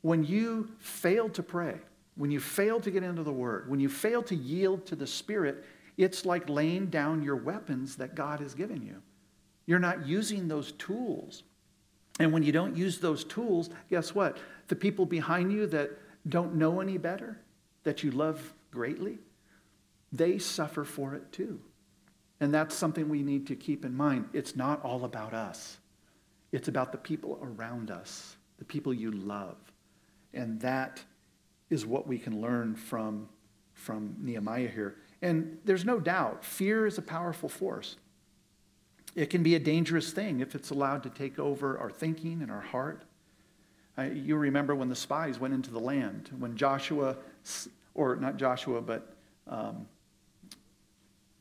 Speaker 4: When you fail to pray, when you fail to get into the Word, when you fail to yield to the Spirit, it's like laying down your weapons that God has given you. You're not using those tools. And when you don't use those tools, guess what? The people behind you that don't know any better, that you love greatly, they suffer for it too. And that's something we need to keep in mind. It's not all about us, it's about the people around us, the people you love. And that is what we can learn from, from Nehemiah here. And there's no doubt, fear is a powerful force. It can be a dangerous thing if it's allowed to take over our thinking and our heart. I, you remember when the spies went into the land, when Joshua, or not Joshua, but um,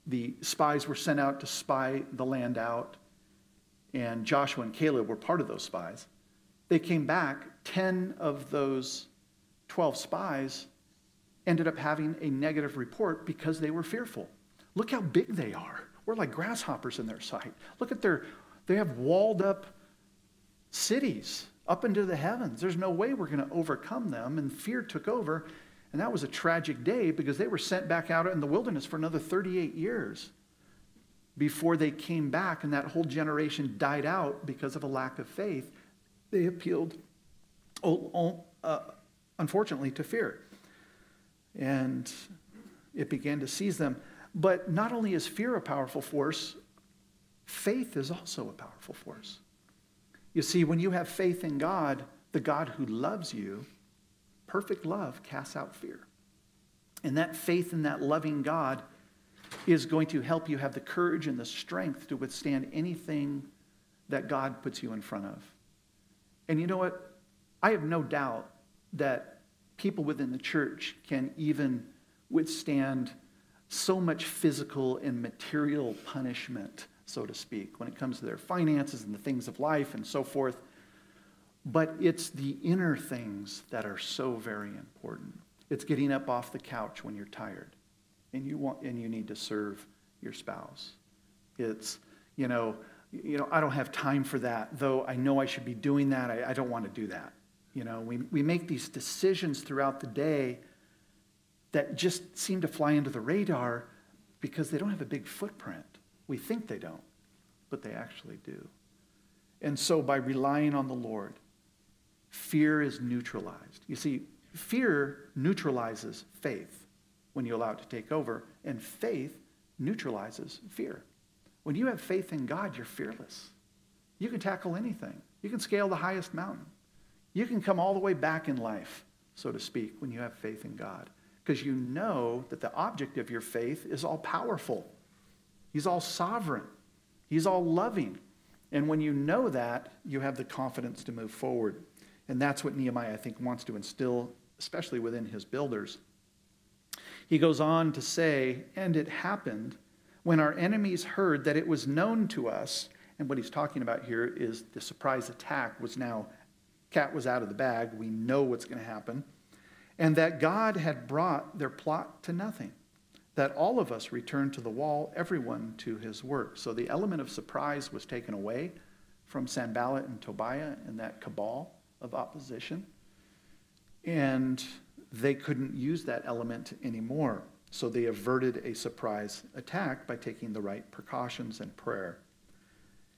Speaker 4: the spies were sent out to spy the land out, and Joshua and Caleb were part of those spies. They came back, 10 of those 12 spies ended up having a negative report because they were fearful. Look how big they are. We're like grasshoppers in their sight. Look at their, they have walled up cities up into the heavens. There's no way we're going to overcome them. And fear took over. And that was a tragic day because they were sent back out in the wilderness for another 38 years before they came back. And that whole generation died out because of a lack of faith. They appealed, uh, unfortunately, to fear. And it began to seize them. But not only is fear a powerful force, faith is also a powerful force. You see, when you have faith in God, the God who loves you, perfect love casts out fear. And that faith in that loving God is going to help you have the courage and the strength to withstand anything that God puts you in front of. And you know what? I have no doubt that people within the church can even withstand so much physical and material punishment so to speak, when it comes to their finances and the things of life and so forth. But it's the inner things that are so very important. It's getting up off the couch when you're tired and you want and you need to serve your spouse. It's, you know, you know, I don't have time for that, though I know I should be doing that. I, I don't want to do that. You know, we, we make these decisions throughout the day that just seem to fly into the radar because they don't have a big footprint. We think they don't, but they actually do. And so by relying on the Lord, fear is neutralized. You see, fear neutralizes faith when you allow it to take over, and faith neutralizes fear. When you have faith in God, you're fearless. You can tackle anything. You can scale the highest mountain. You can come all the way back in life, so to speak, when you have faith in God. Because you know that the object of your faith is all powerful. He's all sovereign, He's all loving. And when you know that, you have the confidence to move forward. And that's what Nehemiah, I think, wants to instill, especially within his builders. He goes on to say, And it happened when our enemies heard that it was known to us, and what he's talking about here is the surprise attack was now, cat was out of the bag. We know what's going to happen. And that God had brought their plot to nothing that all of us returned to the wall, everyone to his work. So the element of surprise was taken away from Sanballat and Tobiah and that cabal of opposition. And they couldn't use that element anymore. So they averted a surprise attack by taking the right precautions and prayer.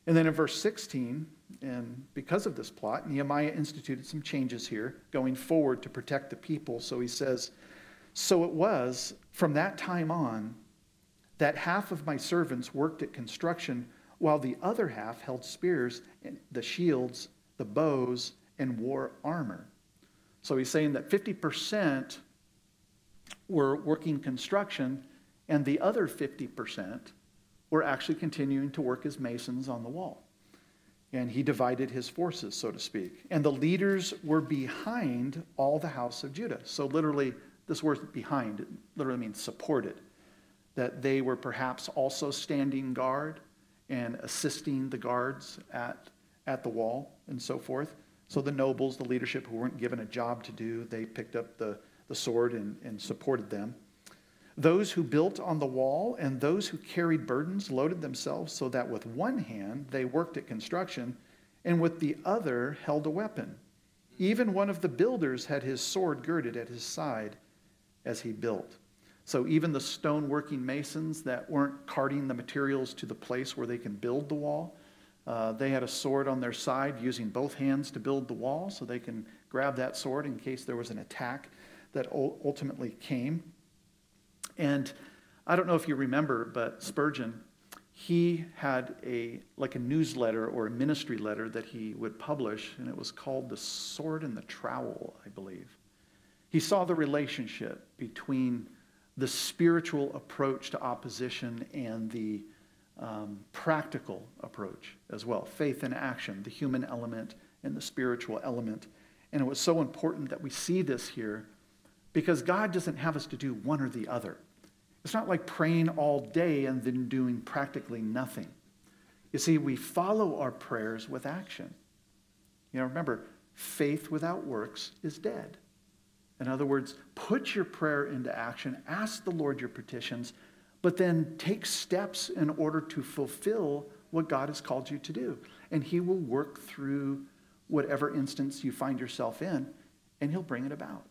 Speaker 4: And then in verse 16, and because of this plot, Nehemiah instituted some changes here going forward to protect the people. So he says, so it was from that time on that half of my servants worked at construction, while the other half held spears, the shields, the bows, and wore armor. So he's saying that 50% were working construction, and the other 50% were actually continuing to work as masons on the wall. And he divided his forces, so to speak. And the leaders were behind all the house of Judah. So literally, this word behind literally means supported. That they were perhaps also standing guard and assisting the guards at, at the wall and so forth. So the nobles, the leadership who weren't given a job to do, they picked up the, the sword and, and supported them. Those who built on the wall and those who carried burdens loaded themselves so that with one hand they worked at construction and with the other held a weapon. Even one of the builders had his sword girded at his side as he built. So even the stone-working masons that weren't carting the materials to the place where they can build the wall, uh, they had a sword on their side using both hands to build the wall so they can grab that sword in case there was an attack that ultimately came. And I don't know if you remember, but Spurgeon, he had a like a newsletter or a ministry letter that he would publish, and it was called The Sword and the Trowel, I believe. He saw the relationship between the spiritual approach to opposition and the um, practical approach as well faith and action, the human element and the spiritual element. And it was so important that we see this here because God doesn't have us to do one or the other. It's not like praying all day and then doing practically nothing. You see, we follow our prayers with action. You know, remember, faith without works is dead. In other words, put your prayer into action, ask the Lord your petitions, but then take steps in order to fulfill what God has called you to do. And He will work through whatever instance you find yourself in, and He'll bring it about.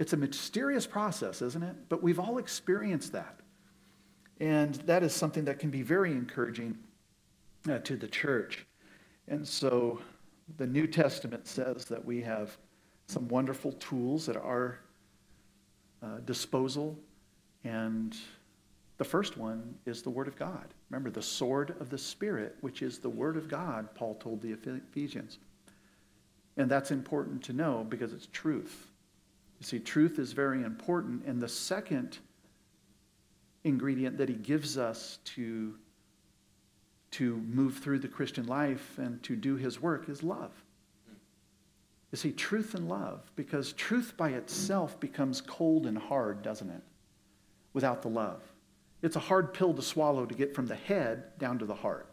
Speaker 4: It's a mysterious process, isn't it? But we've all experienced that. And that is something that can be very encouraging uh, to the church. And so the New Testament says that we have some wonderful tools at our uh, disposal. And the first one is the Word of God. Remember, the sword of the Spirit, which is the Word of God, Paul told the Ephesians. And that's important to know because it's truth. You see, truth is very important. And the second ingredient that he gives us to, to move through the Christian life and to do his work is love. You see, truth and love, because truth by itself becomes cold and hard, doesn't it? Without the love. It's a hard pill to swallow to get from the head down to the heart.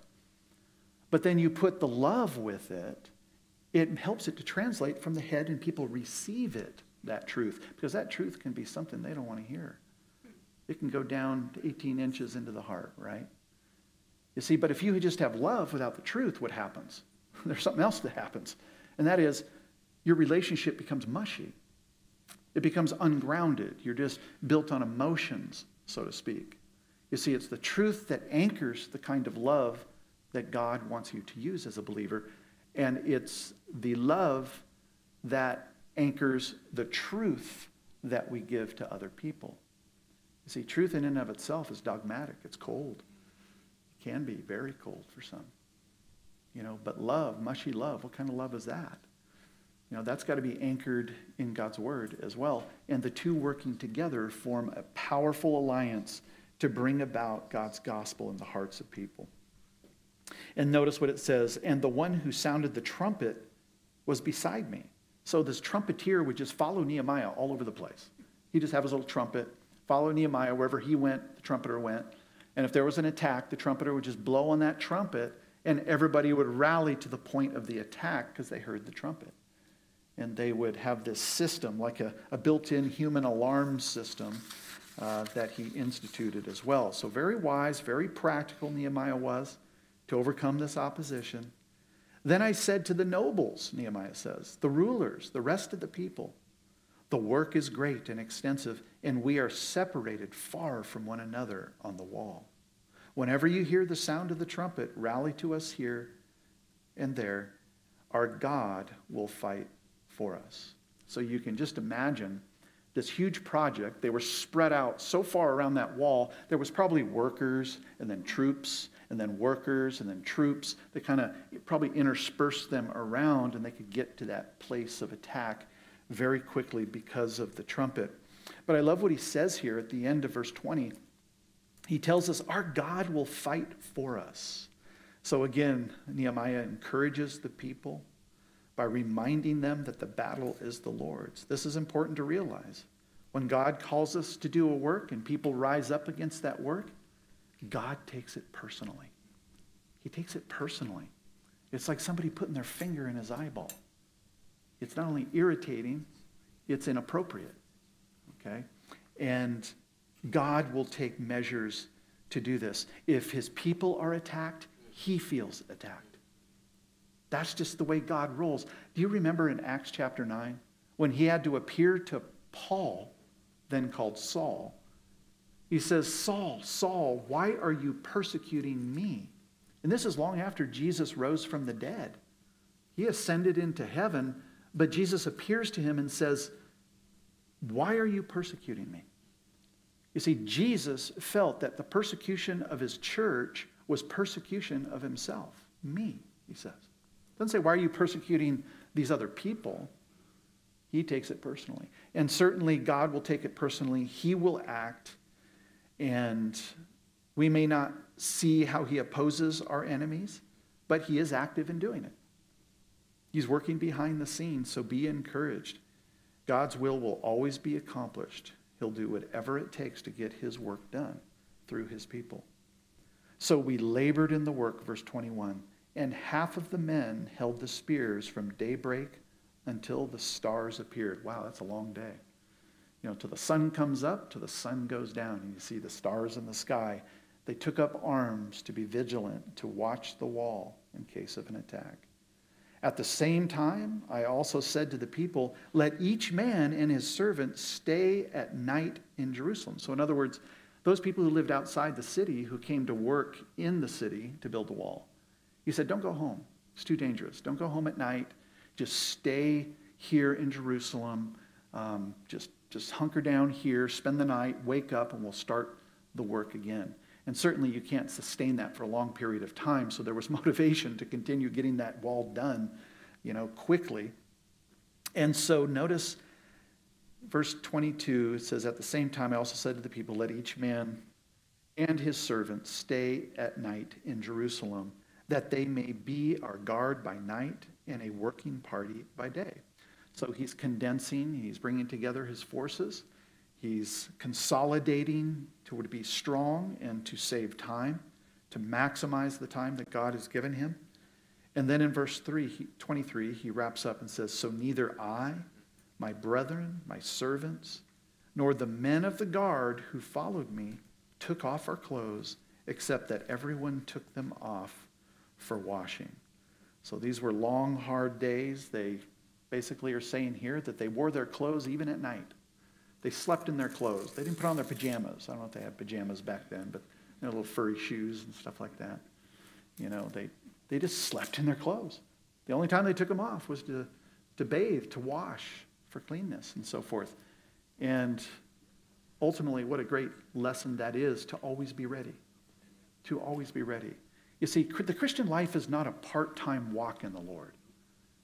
Speaker 4: But then you put the love with it, it helps it to translate from the head and people receive it that truth because that truth can be something they don't want to hear. It can go down to 18 inches into the heart, right? You see, but if you just have love without the truth, what happens? There's something else that happens, and that is your relationship becomes mushy. It becomes ungrounded. You're just built on emotions, so to speak. You see, it's the truth that anchors the kind of love that God wants you to use as a believer. And it's the love that anchors the truth that we give to other people. You see, truth in and of itself is dogmatic. It's cold. It can be very cold for some. You know, but love, mushy love, what kind of love is that? You know, that's got to be anchored in God's word as well. And the two working together form a powerful alliance to bring about God's gospel in the hearts of people. And notice what it says, and the one who sounded the trumpet was beside me. So this trumpeter would just follow Nehemiah all over the place. He'd just have his little trumpet, follow Nehemiah wherever he went, the trumpeter went. And if there was an attack, the trumpeter would just blow on that trumpet, and everybody would rally to the point of the attack because they heard the trumpet. And they would have this system, like a, a built in human alarm system uh, that he instituted as well. So, very wise, very practical, Nehemiah was to overcome this opposition. Then I said to the nobles, Nehemiah says, the rulers, the rest of the people, the work is great and extensive, and we are separated far from one another on the wall. Whenever you hear the sound of the trumpet, rally to us here and there. Our God will fight for us. So you can just imagine this huge project. They were spread out so far around that wall, there was probably workers and then troops and then workers and then troops. They kind of probably interspersed them around and they could get to that place of attack very quickly because of the trumpet. But I love what he says here at the end of verse 20. He tells us, Our God will fight for us. So again, Nehemiah encourages the people by reminding them that the battle is the Lord's. This is important to realize. When God calls us to do a work and people rise up against that work, God takes it personally. He takes it personally. It's like somebody putting their finger in his eyeball. It's not only irritating, it's inappropriate. Okay? And God will take measures to do this. If his people are attacked, he feels attacked. That's just the way God rolls. Do you remember in Acts chapter 9 when he had to appear to Paul, then called Saul, he says, Saul, Saul, why are you persecuting me? And this is long after Jesus rose from the dead. He ascended into heaven, but Jesus appears to him and says, Why are you persecuting me? You see, Jesus felt that the persecution of his church was persecution of himself. Me, he says. Doesn't say, Why are you persecuting these other people? He takes it personally. And certainly God will take it personally. He will act and we may not see how he opposes our enemies, but he is active in doing it. He's working behind the scenes, so be encouraged. God's will will always be accomplished. He'll do whatever it takes to get his work done through his people. So we labored in the work, verse 21, and half of the men held the spears from daybreak until the stars appeared. Wow, that's a long day. You know, till the sun comes up, till the sun goes down, and you see the stars in the sky. They took up arms to be vigilant, to watch the wall in case of an attack. At the same time, I also said to the people, Let each man and his servant stay at night in Jerusalem. So, in other words, those people who lived outside the city, who came to work in the city to build the wall, he said, Don't go home. It's too dangerous. Don't go home at night. Just stay here in Jerusalem. Um, just, just hunker down here, spend the night, wake up, and we'll start the work again. And certainly you can't sustain that for a long period of time. So there was motivation to continue getting that wall done, you know, quickly. And so notice verse 22 it says, At the same time, I also said to the people, Let each man and his servant stay at night in Jerusalem, that they may be our guard by night and a working party by day. So he's condensing, he's bringing together his forces. He's consolidating to be strong and to save time, to maximize the time that God has given him. And then in verse 3, he, 23, he wraps up and says, So neither I, my brethren, my servants, nor the men of the guard who followed me took off our clothes, except that everyone took them off for washing. So these were long, hard days. They basically are saying here that they wore their clothes even at night. They slept in their clothes. They didn't put on their pajamas. I don't know if they had pajamas back then, but you know, little furry shoes and stuff like that. You know, they, they just slept in their clothes. The only time they took them off was to, to bathe, to wash for cleanness and so forth. And ultimately, what a great lesson that is to always be ready. To always be ready. You see, the Christian life is not a part time walk in the Lord.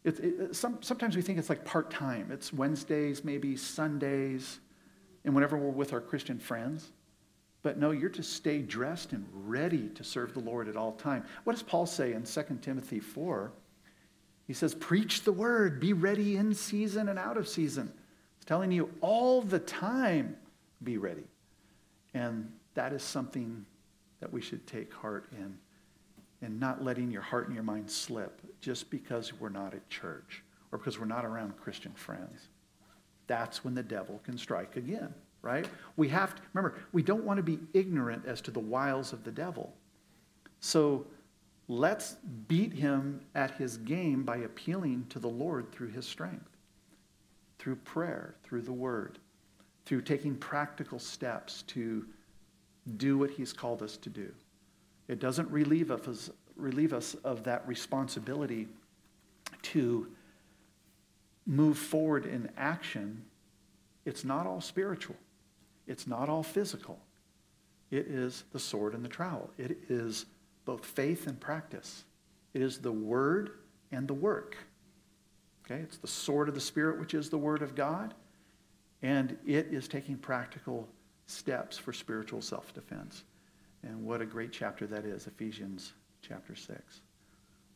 Speaker 4: It, it, some, sometimes we think it's like part time. It's Wednesdays, maybe Sundays, and whenever we're with our Christian friends. But no, you're to stay dressed and ready to serve the Lord at all time. What does Paul say in 2 Timothy 4? He says, Preach the word, be ready in season and out of season. He's telling you all the time, be ready. And that is something that we should take heart in and not letting your heart and your mind slip just because we're not at church or because we're not around Christian friends. That's when the devil can strike again, right? We have to, remember, we don't want to be ignorant as to the wiles of the devil. So let's beat him at his game by appealing to the Lord through his strength, through prayer, through the word, through taking practical steps to do what he's called us to do. It doesn't relieve us, relieve us of that responsibility to move forward in action. It's not all spiritual, it's not all physical. It is the sword and the trowel. It is both faith and practice. It is the word and the work. Okay? It's the sword of the Spirit, which is the word of God, and it is taking practical steps for spiritual self defense. And what a great chapter that is, Ephesians chapter 6.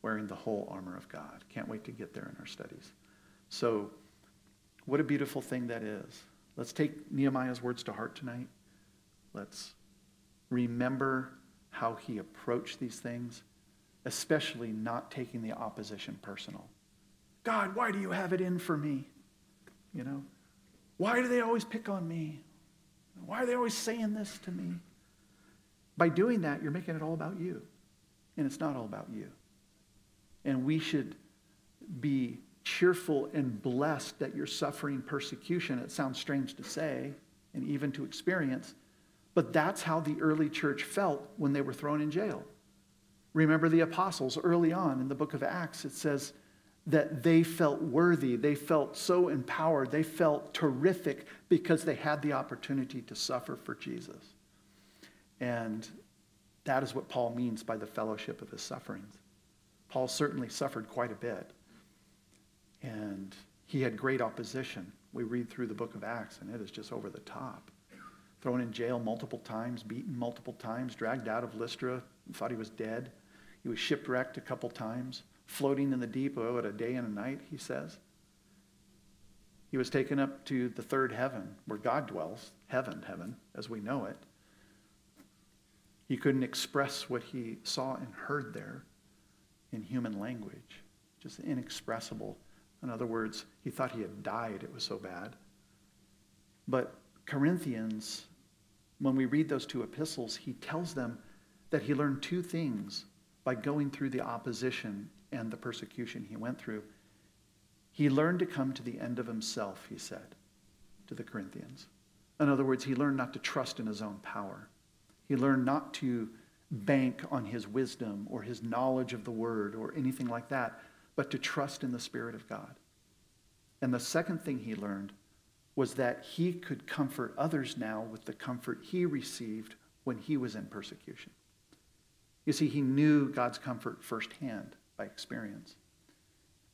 Speaker 4: Wearing the whole armor of God. Can't wait to get there in our studies. So, what a beautiful thing that is. Let's take Nehemiah's words to heart tonight. Let's remember how he approached these things, especially not taking the opposition personal. God, why do you have it in for me? You know, why do they always pick on me? Why are they always saying this to me? By doing that, you're making it all about you. And it's not all about you. And we should be cheerful and blessed that you're suffering persecution. It sounds strange to say and even to experience, but that's how the early church felt when they were thrown in jail. Remember the apostles early on in the book of Acts, it says that they felt worthy, they felt so empowered, they felt terrific because they had the opportunity to suffer for Jesus. And that is what Paul means by the fellowship of his sufferings. Paul certainly suffered quite a bit. And he had great opposition. We read through the book of Acts, and it is just over the top. Thrown in jail multiple times, beaten multiple times, dragged out of Lystra, thought he was dead. He was shipwrecked a couple times, floating in the deep, oh, at a day and a night, he says. He was taken up to the third heaven where God dwells, heaven, heaven, as we know it. He couldn't express what he saw and heard there in human language, just inexpressible. In other words, he thought he had died, it was so bad. But Corinthians, when we read those two epistles, he tells them that he learned two things by going through the opposition and the persecution he went through. He learned to come to the end of himself, he said to the Corinthians. In other words, he learned not to trust in his own power. He learned not to bank on his wisdom or his knowledge of the word or anything like that, but to trust in the Spirit of God. And the second thing he learned was that he could comfort others now with the comfort he received when he was in persecution. You see, he knew God's comfort firsthand by experience.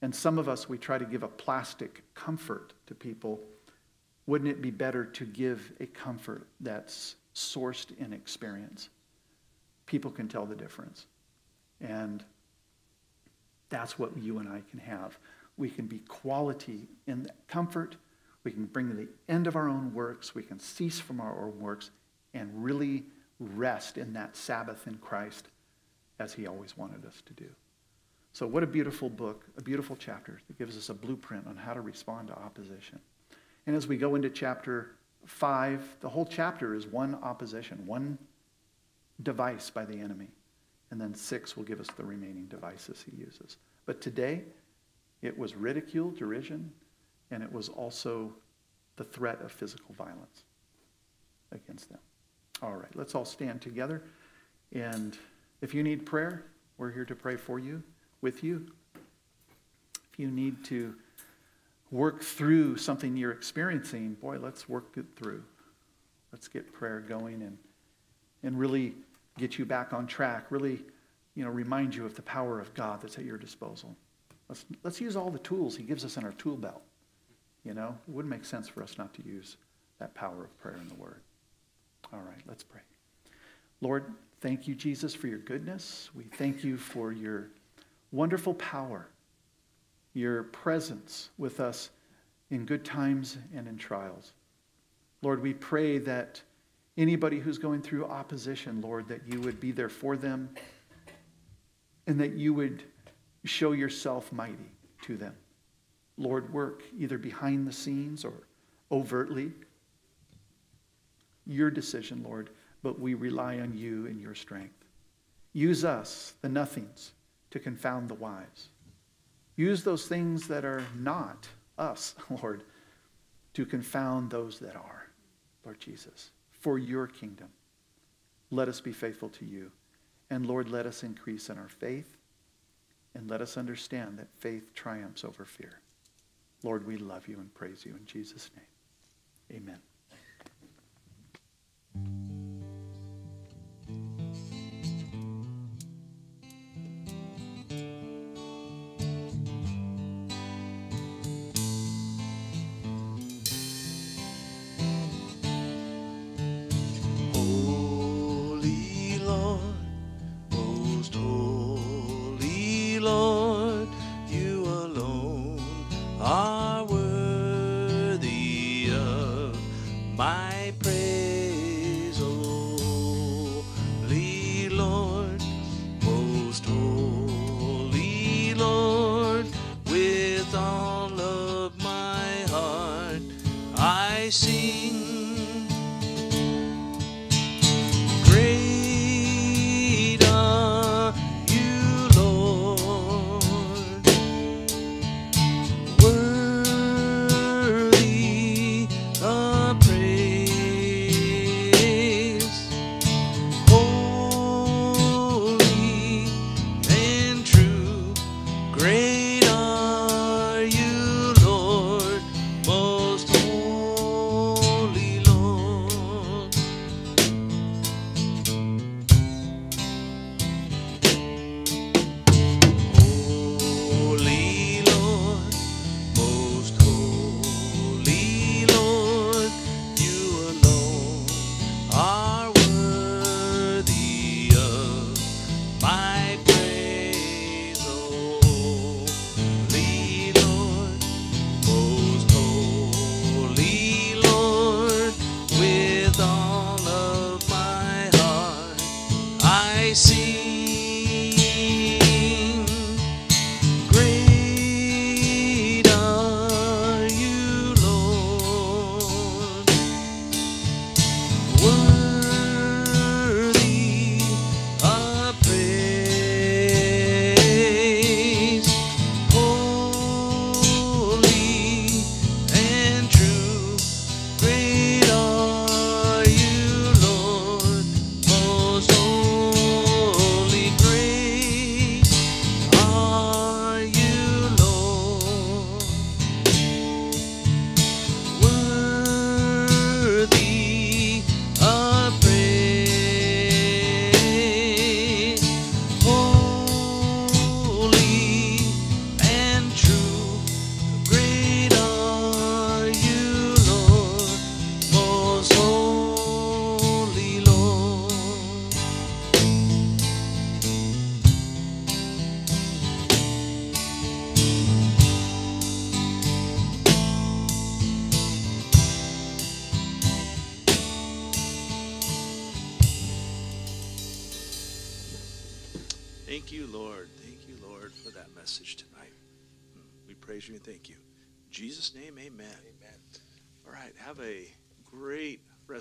Speaker 4: And some of us, we try to give a plastic comfort to people. Wouldn't it be better to give a comfort that's sourced in experience? People can tell the difference. And that's what you and I can have. We can be quality in comfort. We can bring to the end of our own works. We can cease from our own works and really rest in that Sabbath in Christ as he always wanted us to do. So, what a beautiful book, a beautiful chapter that gives us a blueprint on how to respond to opposition. And as we go into chapter 5, the whole chapter is one opposition, one device by the enemy. And then 6 will give us the remaining devices he uses. But today, it was ridicule, derision, and it was also the threat of physical violence against them. All right, let's all stand together. And if you need prayer, we're here to pray for you, with you. If you need to work through something you're experiencing, boy, let's work it through. Let's get prayer going and, and really get you back on track, really you know, remind you of the power of God that's at your disposal. Let's, let's use all the tools he gives us in our tool belt. You know, it wouldn't make sense for us not to use that power of prayer in the Word. All right, let's pray. Lord, thank you, Jesus, for your goodness. We thank you for your wonderful power, your presence with us in good times and in trials. Lord, we pray that anybody who's going through opposition, Lord, that you would be there for them and that you would show yourself mighty to them. Lord, work either behind the scenes or overtly. Your decision, Lord but we rely on you and your strength. Use us, the nothings, to confound the wise. Use those things that are not us, Lord, to confound those that are, Lord Jesus, for your kingdom. Let us be faithful to you. And Lord, let us increase in our faith and let us understand that faith triumphs over fear. Lord, we love you and praise you in Jesus' name. Amen.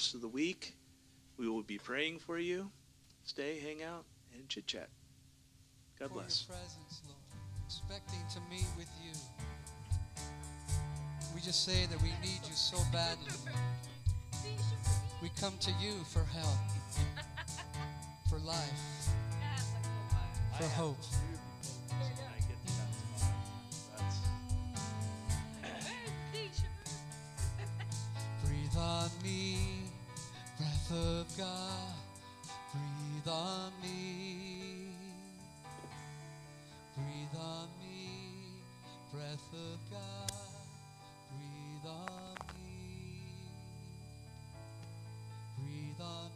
Speaker 3: rest of the week. We will be praying for you. Stay, hang out, and chit chat. God
Speaker 1: for
Speaker 3: bless.
Speaker 1: Your presence, Lord, expecting to meet with you. We just say that we need you so badly. We come to you for help, for life, for hope. Breathe on me. Breath of God, breathe on me. Breathe on me, breath of God, breathe on me. Breathe on